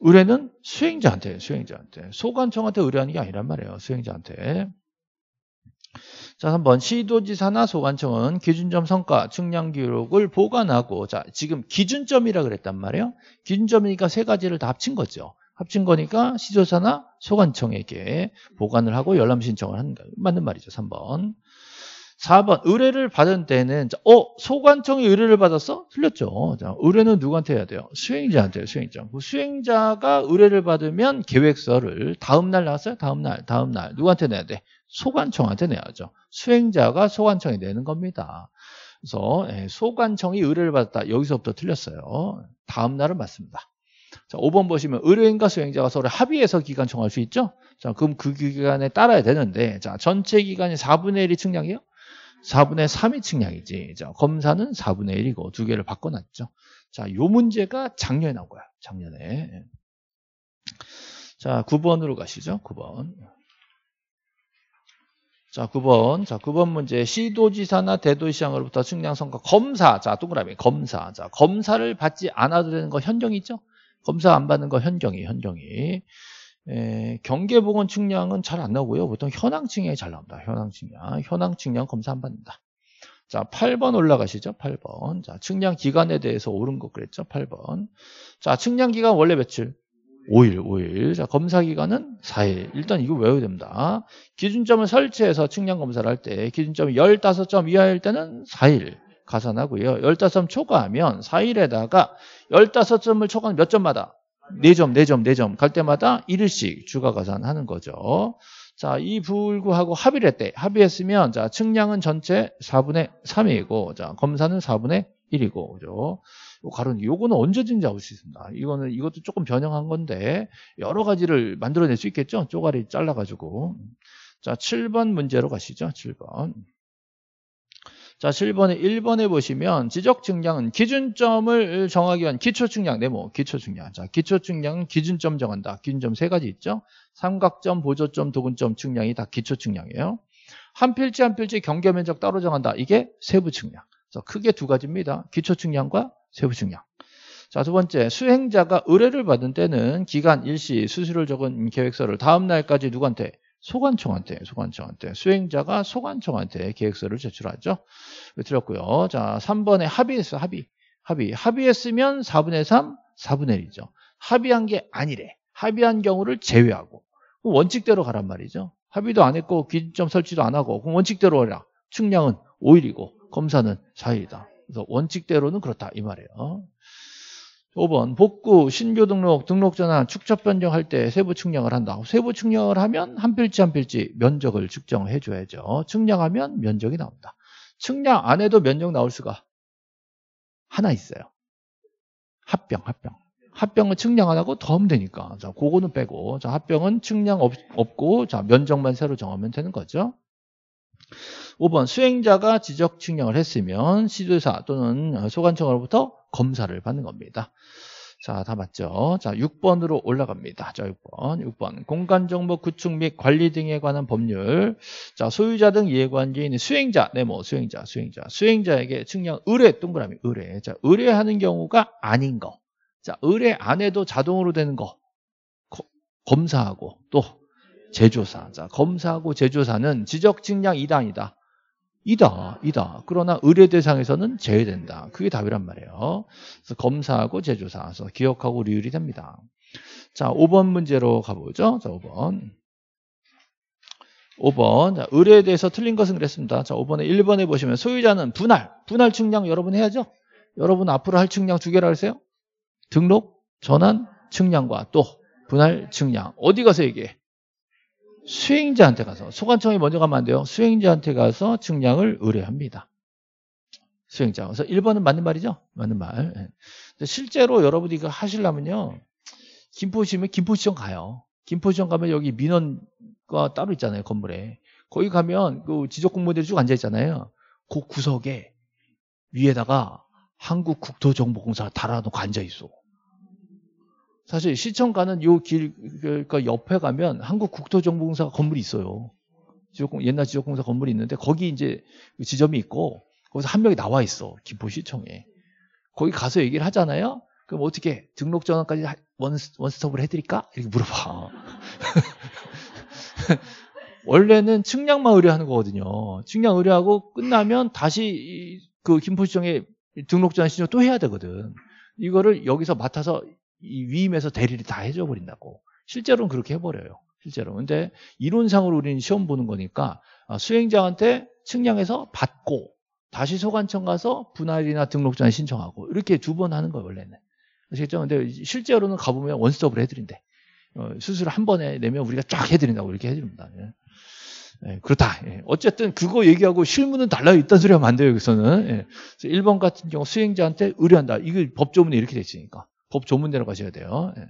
Speaker 1: 의뢰는 수행자한테, 수행자한테. 소관청한테 의뢰하는 게 아니란 말이에요. 수행자한테. 자, 3번 시도지사나 소관청은 기준점 성과 측량 기록을 보관하고 자, 지금 기준점이라 그랬단 말이에요. 기준점이니까 세 가지를 다 합친 거죠. 합친 거니까 시도사나 소관청에게 보관을 하고 열람 신청을 하는 거 맞는 말이죠. 3번. 4번 의뢰를 받은 때는 어 소관청이 의뢰를 받았어? 틀렸죠. 자, 의뢰는 누구한테 해야 돼요? 수행자한테 수행자. 그 수행자가 의뢰를 받으면 계획서를 다음 날 나왔어요? 다음 날, 다음 날 누구한테 내야 돼? 소관청한테 내야죠. 수행자가 소관청에 내는 겁니다. 그래서 예, 소관청이 의뢰를 받았다. 여기서부터 틀렸어요. 다음 날은 맞습니다. 자, 5번 보시면 의뢰인과 수행자가 서로 합의해서 기간 정할 수 있죠? 자, 그럼 그 기간에 따라야 되는데 자, 전체 기간이 4분의 1이 측량이요? 4분의 3이 측량이지. 자, 검사는 4분의 1이고 두 개를 바꿔놨죠. 자, 요 문제가 작년에 나온 거야. 작년에. 예. 자, 9번으로 가시죠. 9번. 자, 9번. 자, 9번 문제. 시도지사나 대도시장으로부터 측량성과 검사. 자, 동그라미. 검사. 자, 검사를 받지 않아도 되는 거 현경이 있죠? 검사 안 받는 거 현경이, 현경이. 에, 경계보건 측량은 잘 안 나오고요. 보통 현황 측량이 잘 나옵니다. 현황 측량. 현황 측량 검사 안 받는다. 자, 8번 올라가시죠. 8번. 자, 측량 기간에 대해서 옳은 거 그랬죠. 8번. 자, 측량 기간 원래 며칠? 5일, 5일. 자, 검사 기간은 4일. 일단 이거 외워야 됩니다. 기준점을 설치해서 측량 검사를 할 때 기준점이 15점 이하일 때는 4일 가산하고요. 15점 초과하면 4일에다가 15점을 초과하면 몇 점마다? 4점, 4점, 4점 갈 때마다 1일씩 추가 가산하는 거죠. 자, 이 불구하고 합의를 했대. 합의했으면 자, 측량은 전체 4분의 3이고 자, 검사는 4분의 1이고 그죠? 요 가론 요거는 언제든지 잡을 수 있습니다. 이거는 이것도 조금 변형한 건데 여러 가지를 만들어낼 수 있겠죠? 쪼가리 잘라 가지고. 자, 7번 문제로 가시죠. 7번. 자, 7번에 1번에 보시면 지적 측량은 기준점을 정하기 위한 기초 측량 네모, 기초 측량. 자, 기초 측량은 기준점 정한다. 기준점 세 가지 있죠. 삼각점, 보조점, 도근점 측량이 다 기초 측량이에요. 한 필지 한 필지 경계 면적 따로 정한다. 이게 세부 측량. 그래서 크게 두 가지입니다. 기초 측량과 세부 측량. 자, 두 번째, 수행자가 의뢰를 받은 때는 기간, 일시, 수수료를 적은 계획서를 다음 날까지 누구한테? 소관청한테, 소관청한테. 수행자가 소관청한테 계획서를 제출하죠. 드렸고요. 자, 3번에 합의했어, 합의. 합의. 합의했으면 4분의 3, 4분의 1이죠. 합의한 게 아니래. 합의한 경우를 제외하고. 원칙대로 가란 말이죠. 합의도 안 했고, 기준점 설치도 안 하고, 그럼 원칙대로 해라. 측량은 5일이고, 검사는 4일이다. 그래서 원칙대로는 그렇다. 이 말이에요. 5번 복구, 신규 등록, 등록 전환, 축적 변경할 때 세부 측량을 한다. 세부 측량을 하면 한 필지 한 필지 면적을 측정해 줘야죠. 측량하면 면적이 나온다. 측량 안 해도 면적 나올 수가 하나 있어요. 합병, 합병. 합병은 측량 안 하고 더 하면 되니까. 자, 그거는 빼고. 자, 합병은 측량 없, 없고, 자, 면적만 새로 정하면 되는 거죠. 5번 수행자가 지적 측량을 했으면 시도사 또는 소관청으로부터 검사를 받는 겁니다. 자, 다 맞죠? 자, 6번으로 올라갑니다. 자, 6번. 6번. 공간정보 구축 및 관리 등에 관한 법률. 자, 소유자 등 이해관계인 수행자, 네모, 수행자, 수행자. 수행자에게 측량 의뢰, 동그라미, 의뢰. 자, 의뢰하는 경우가 아닌 거. 자, 의뢰 안 해도 자동으로 되는 거. 거 검사하고 또 제조사. 자, 검사하고 제조사는 지적 측량 2단이다. 이다, 이다. 그러나 의뢰 대상에서는 제외된다. 그게 답이란 말이에요. 그래서 검사하고 제조사, 그래서 기억하고 리율이 됩니다. 자, 5번 문제로 가보죠. 자, 5번. 5번. 자, 의뢰에 대해서 틀린 것은 그랬습니다. 자, 5번에 1번에 보시면 소유자는 분할, 분할 측량 여러분 해야죠. 여러분 앞으로 할 측량 두 개라 그랬어요. 등록, 전환, 측량과 또 분할 측량. 어디 가서 얘기해? 수행자한테 가서 소관청이 먼저 가면 안 돼요. 수행자한테 가서 측량을 의뢰합니다. 수행자. 그래서 1번은 맞는 말이죠? 맞는 말. 예. 실제로 여러분이 이거 하시려면요. 김포시면 김포시청 가요. 김포시청 가면 여기 민원과 따로 있잖아요. 건물에. 거기 가면 그 지적 공무원들이 쭉 앉아 있잖아요. 그 구석에 위에다가 한국국토정보공사 달아놓고 앉아 있어. 사실 시청 가는 요 길 그러니까 옆에 가면 한국 국토정보공사 건물이 있어요. 지적공 옛날 지적공사 건물이 있는데 거기 이제 그 지점이 있고 거기서 한 명이 나와 있어 김포시청에 거기 가서 얘기를 하잖아요. 그럼 어떻게 등록 전환까지 원, 원스톱을 해드릴까? 이렇게 물어봐. 원래는 측량만 의뢰하는 거거든요. 측량 의뢰하고 끝나면 다시 그 김포시청에 등록 전환 신청 또 해야 되거든. 이거를 여기서 맡아서 이 위임에서 대리를 다 해줘 버린다고. 실제로는 그렇게 해버려요. 실제로. 근데 이론상으로 우리는 시험 보는 거니까 아, 수행자한테 측량해서 받고 다시 소관청 가서 분할이나 등록전 신청하고 이렇게 두 번 하는 거예요 원래는. 아시겠죠? 근데 실제로는 가보면 원스톱을 해드린대. 어, 수술을 한 번에 내면 우리가 쫙 해드린다고 이렇게 해드립니다. 예. 예, 그렇다. 예. 어쨌든 그거 얘기하고 실무는 달라요. 있단 소리 하면 안 돼요. 여기서는. 예. 1번 같은 경우 수행자한테 의뢰한다. 이게 법조문에 이렇게 돼 있으니까. 법 조문대로 가셔야 돼요. 예.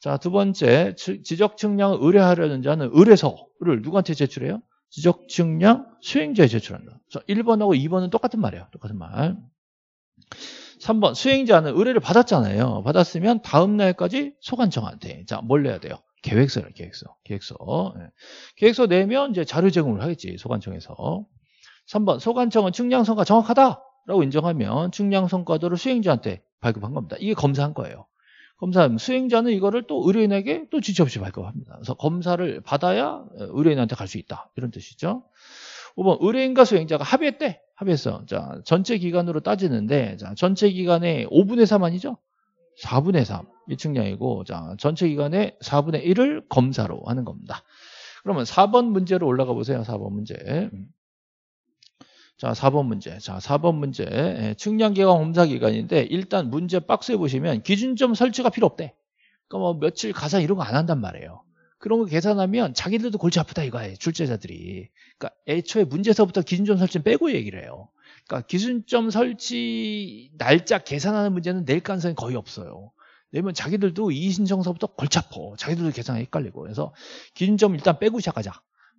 Speaker 1: 자, 두 번째, 지적 측량을 의뢰하려는 자는 의뢰서를 누구한테 제출해요? 지적 측량 수행자에 제출한다. 자, 1번하고 2번은 똑같은 말이에요. 똑같은 말. 3번, 수행자는 의뢰를 받았잖아요. 받았으면 다음 날까지 소관청한테. 자, 뭘 내야 돼요? 계획서를, 계획서. 계획서. 예. 계획서 내면 이제 자료 제공을 하겠지, 소관청에서. 3번, 소관청은 측량 성과 정확하다. 라고 인정하면 측량 성과도를 수행자한테 발급한 겁니다. 이게 검사한 거예요. 검사 수행자는 이거를 또 의뢰인에게 또 지체 없이 발급합니다. 그래서 검사를 받아야 의뢰인한테 갈 수 있다. 이런 뜻이죠. 5번 의뢰인과 수행자가 합의했대. 합의했어. 자, 전체 기간으로 따지는데 자, 전체 기간의 5분의 3 아니죠? 4분의 3. 이 측량이고 자, 전체 기간의 4분의 1을 검사로 하는 겁니다. 그러면 4번 문제로 올라가 보세요. 4번 문제. 자, 4번 문제. 자, 4번 문제. 예, 측량기간 검사기간인데 일단 문제 박스에 보시면 기준점 설치가 필요 없대. 그러니까 뭐 며칠 가산 이런 거 안 한단 말이에요. 그런 거 계산하면 자기들도 골치 아프다 이거예요. 출제자들이. 그러니까 애초에 문제서부터 기준점 설치는 빼고 얘기를 해요. 그러니까 기준점 설치 날짜 계산하는 문제는 낼 가능성이 거의 없어요. 내면 자기들도 이의신청서부터 골치 아파. 자기들도 계산이 헷갈리고. 그래서 기준점 일단 빼고 시작하자.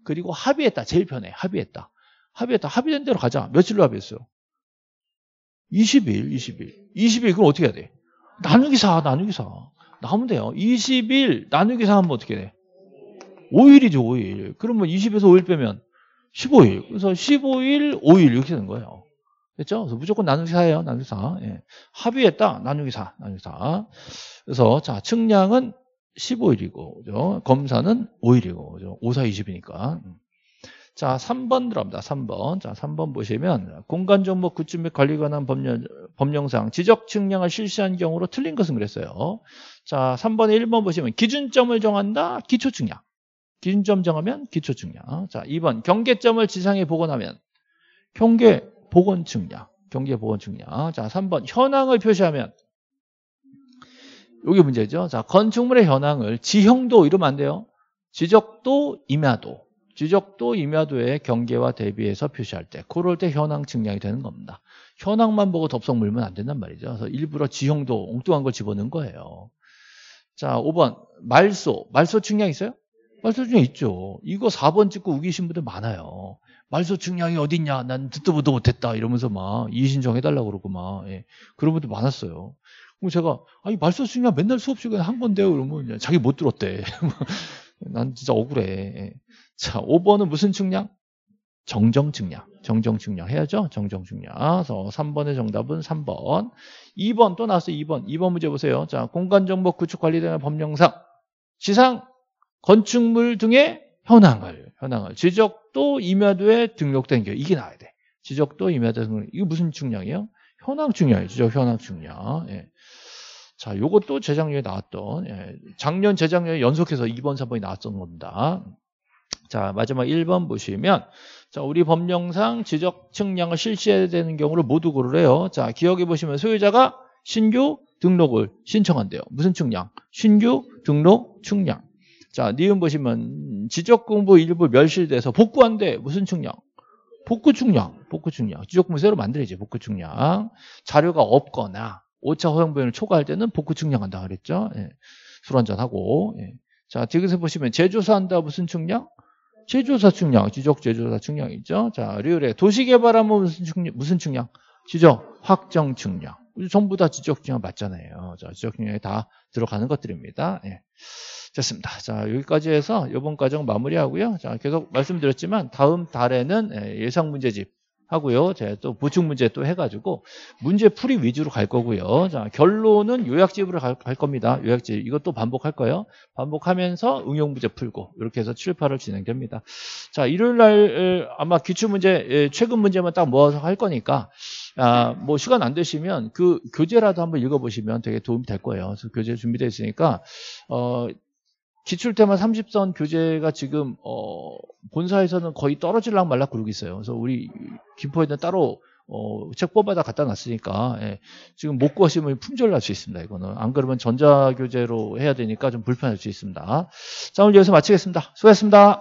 Speaker 1: 그리고 합의했다. 제일 편해. 합의했다. 합의했다. 합의된 대로 가자. 며칠로 합의했어요? 20일, 20일. 20일, 그럼 어떻게 해야 돼? 나누기 4, 나누기 4. 나오면 돼요. 20일 나누기 4 하면 어떻게 돼? 5일이죠, 5일. 그러면 20에서 5일 빼면 15일. 그래서 15일, 5일 이렇게 되는 거예요. 됐죠? 그래서 무조건 나누기 4예요, 나누기 4. 예. 합의했다, 나누기 4, 나누기 4. 그래서 자, 측량은 15일이고, 그죠? 검사는 5일이고, 그죠? 5, 4, 20이니까. 자, 3번 들어갑니다. 3번. 자, 3번 보시면 공간 정보 구축 및 관리 관한 법령, 법령상 지적 측량을 실시한 경우로 틀린 것은 그랬어요. 자, 3번에 1번 보시면 기준점을 정한다. 기초 측량. 기준점 정하면 기초 측량. 자, 2번 경계점을 지상에 복원하면 경계 복원 측량. 경계 복원 측량. 자, 3번 현황을 표시하면 여기 문제죠. 자, 건축물의 현황을 지형도 이러면 안 돼요. 지적도, 임야도. 지적도 임야도의 경계와 대비해서 표시할 때 그럴 때 현황 측량이 되는 겁니다. 현황만 보고 덥석 물면 안 된단 말이죠. 그래서 일부러 지형도 엉뚱한 걸 집어넣은 거예요. 자, 5번 말소. 말소 측량 있어요? 말소 측량 있죠. 이거 4번 찍고 우기신 분들 많아요. 말소 측량이 어딨냐? 난 듣도 보도 못했다. 이러면서 막 이의신청 해달라고 그러고 막 예. 그런 분들 많았어요. 그럼 제가 아니 말소 측량 맨날 수업 시간에 한 건데요. 그러면 자기 못 들었대. 난 진짜 억울해. 예. 자, 5번은 무슨 측량? 정정 측량. 정정 측량 해야죠. 정정 측량. 그래서 3번의 정답은 3번. 2번 또 나왔어요. 2번. 2번 문제 보세요. 자, 공간 정보 구축 관리되는 법령상 지상 건축물 등의 현황을 현황을 지적도 임야도에 등록된 경우 이게 나와야 돼. 지적도 임야도에 등록. 이거 무슨 측량이에요? 현황 측량이에요. 지적 현황 측량. 예. 자, 요것도 재작년에 나왔던 예. 작년 재작년에 연속해서 2번, 3번이 나왔던 겁니다. 자, 마지막 1번 보시면 자, 우리 법령상 지적 측량을 실시해야 되는 경우를 모두 고르래요. 자, 기억해 보시면 소유자가 신규 등록을 신청한대요. 무슨 측량? 신규 등록 측량. 자, 니은 보시면 지적 공부 일부 멸실돼서 복구한대. 무슨 측량? 복구 측량. 복구 측량. 지적 공부 새로 만들어야지. 복구 측량. 자료가 없거나 5차 허용변을 초과할 때는 복구 측량한다 그랬죠. 예. 술 한잔하고. 예. 자, 지금서 보시면 제조사한다 무슨 측량? 제조사 측량, 지적 제조사 측량이죠. 자, 리을에 도시개발하면 무슨 측량? 무슨 측량? 지적 확정 측량. 전부 다 지적 측량 맞잖아요. 자, 지적 측량에 다 들어가는 것들입니다. 예. 됐습니다. 자, 여기까지 해서 이번 과정 마무리하고요. 자, 계속 말씀드렸지만 다음 달에는 예, 예상 문제집 하고요. 제가 또 보충 문제 또 해가지고 문제 풀이 위주로 갈 거고요. 자, 결론은 요약집으로 갈, 갈 겁니다. 요약집. 이것도 반복할 거예요. 반복하면서 응용 문제 풀고 이렇게 해서 7, 8을 진행됩니다. 자, 일요일 날 아마 기출 문제 최근 문제만 딱 모아서 할 거니까 아, 뭐 시간 안 되시면 그 교재라도 한번 읽어보시면 되게 도움이 될 거예요. 그래서 교재 준비되어 있으니까 어, 기출테마 30선 교재가 지금 어, 본사에서는 거의 떨어질랑 말라 그러고 있어요. 그래서 우리 김포에는 따로 어, 책 뽑아다 갖다 놨으니까 예, 지금 못 구하시면 품절날 수 있습니다. 이거는 안 그러면 전자교재로 해야 되니까 좀 불편할 수 있습니다. 자 오늘 여기서 마치겠습니다. 수고하셨습니다.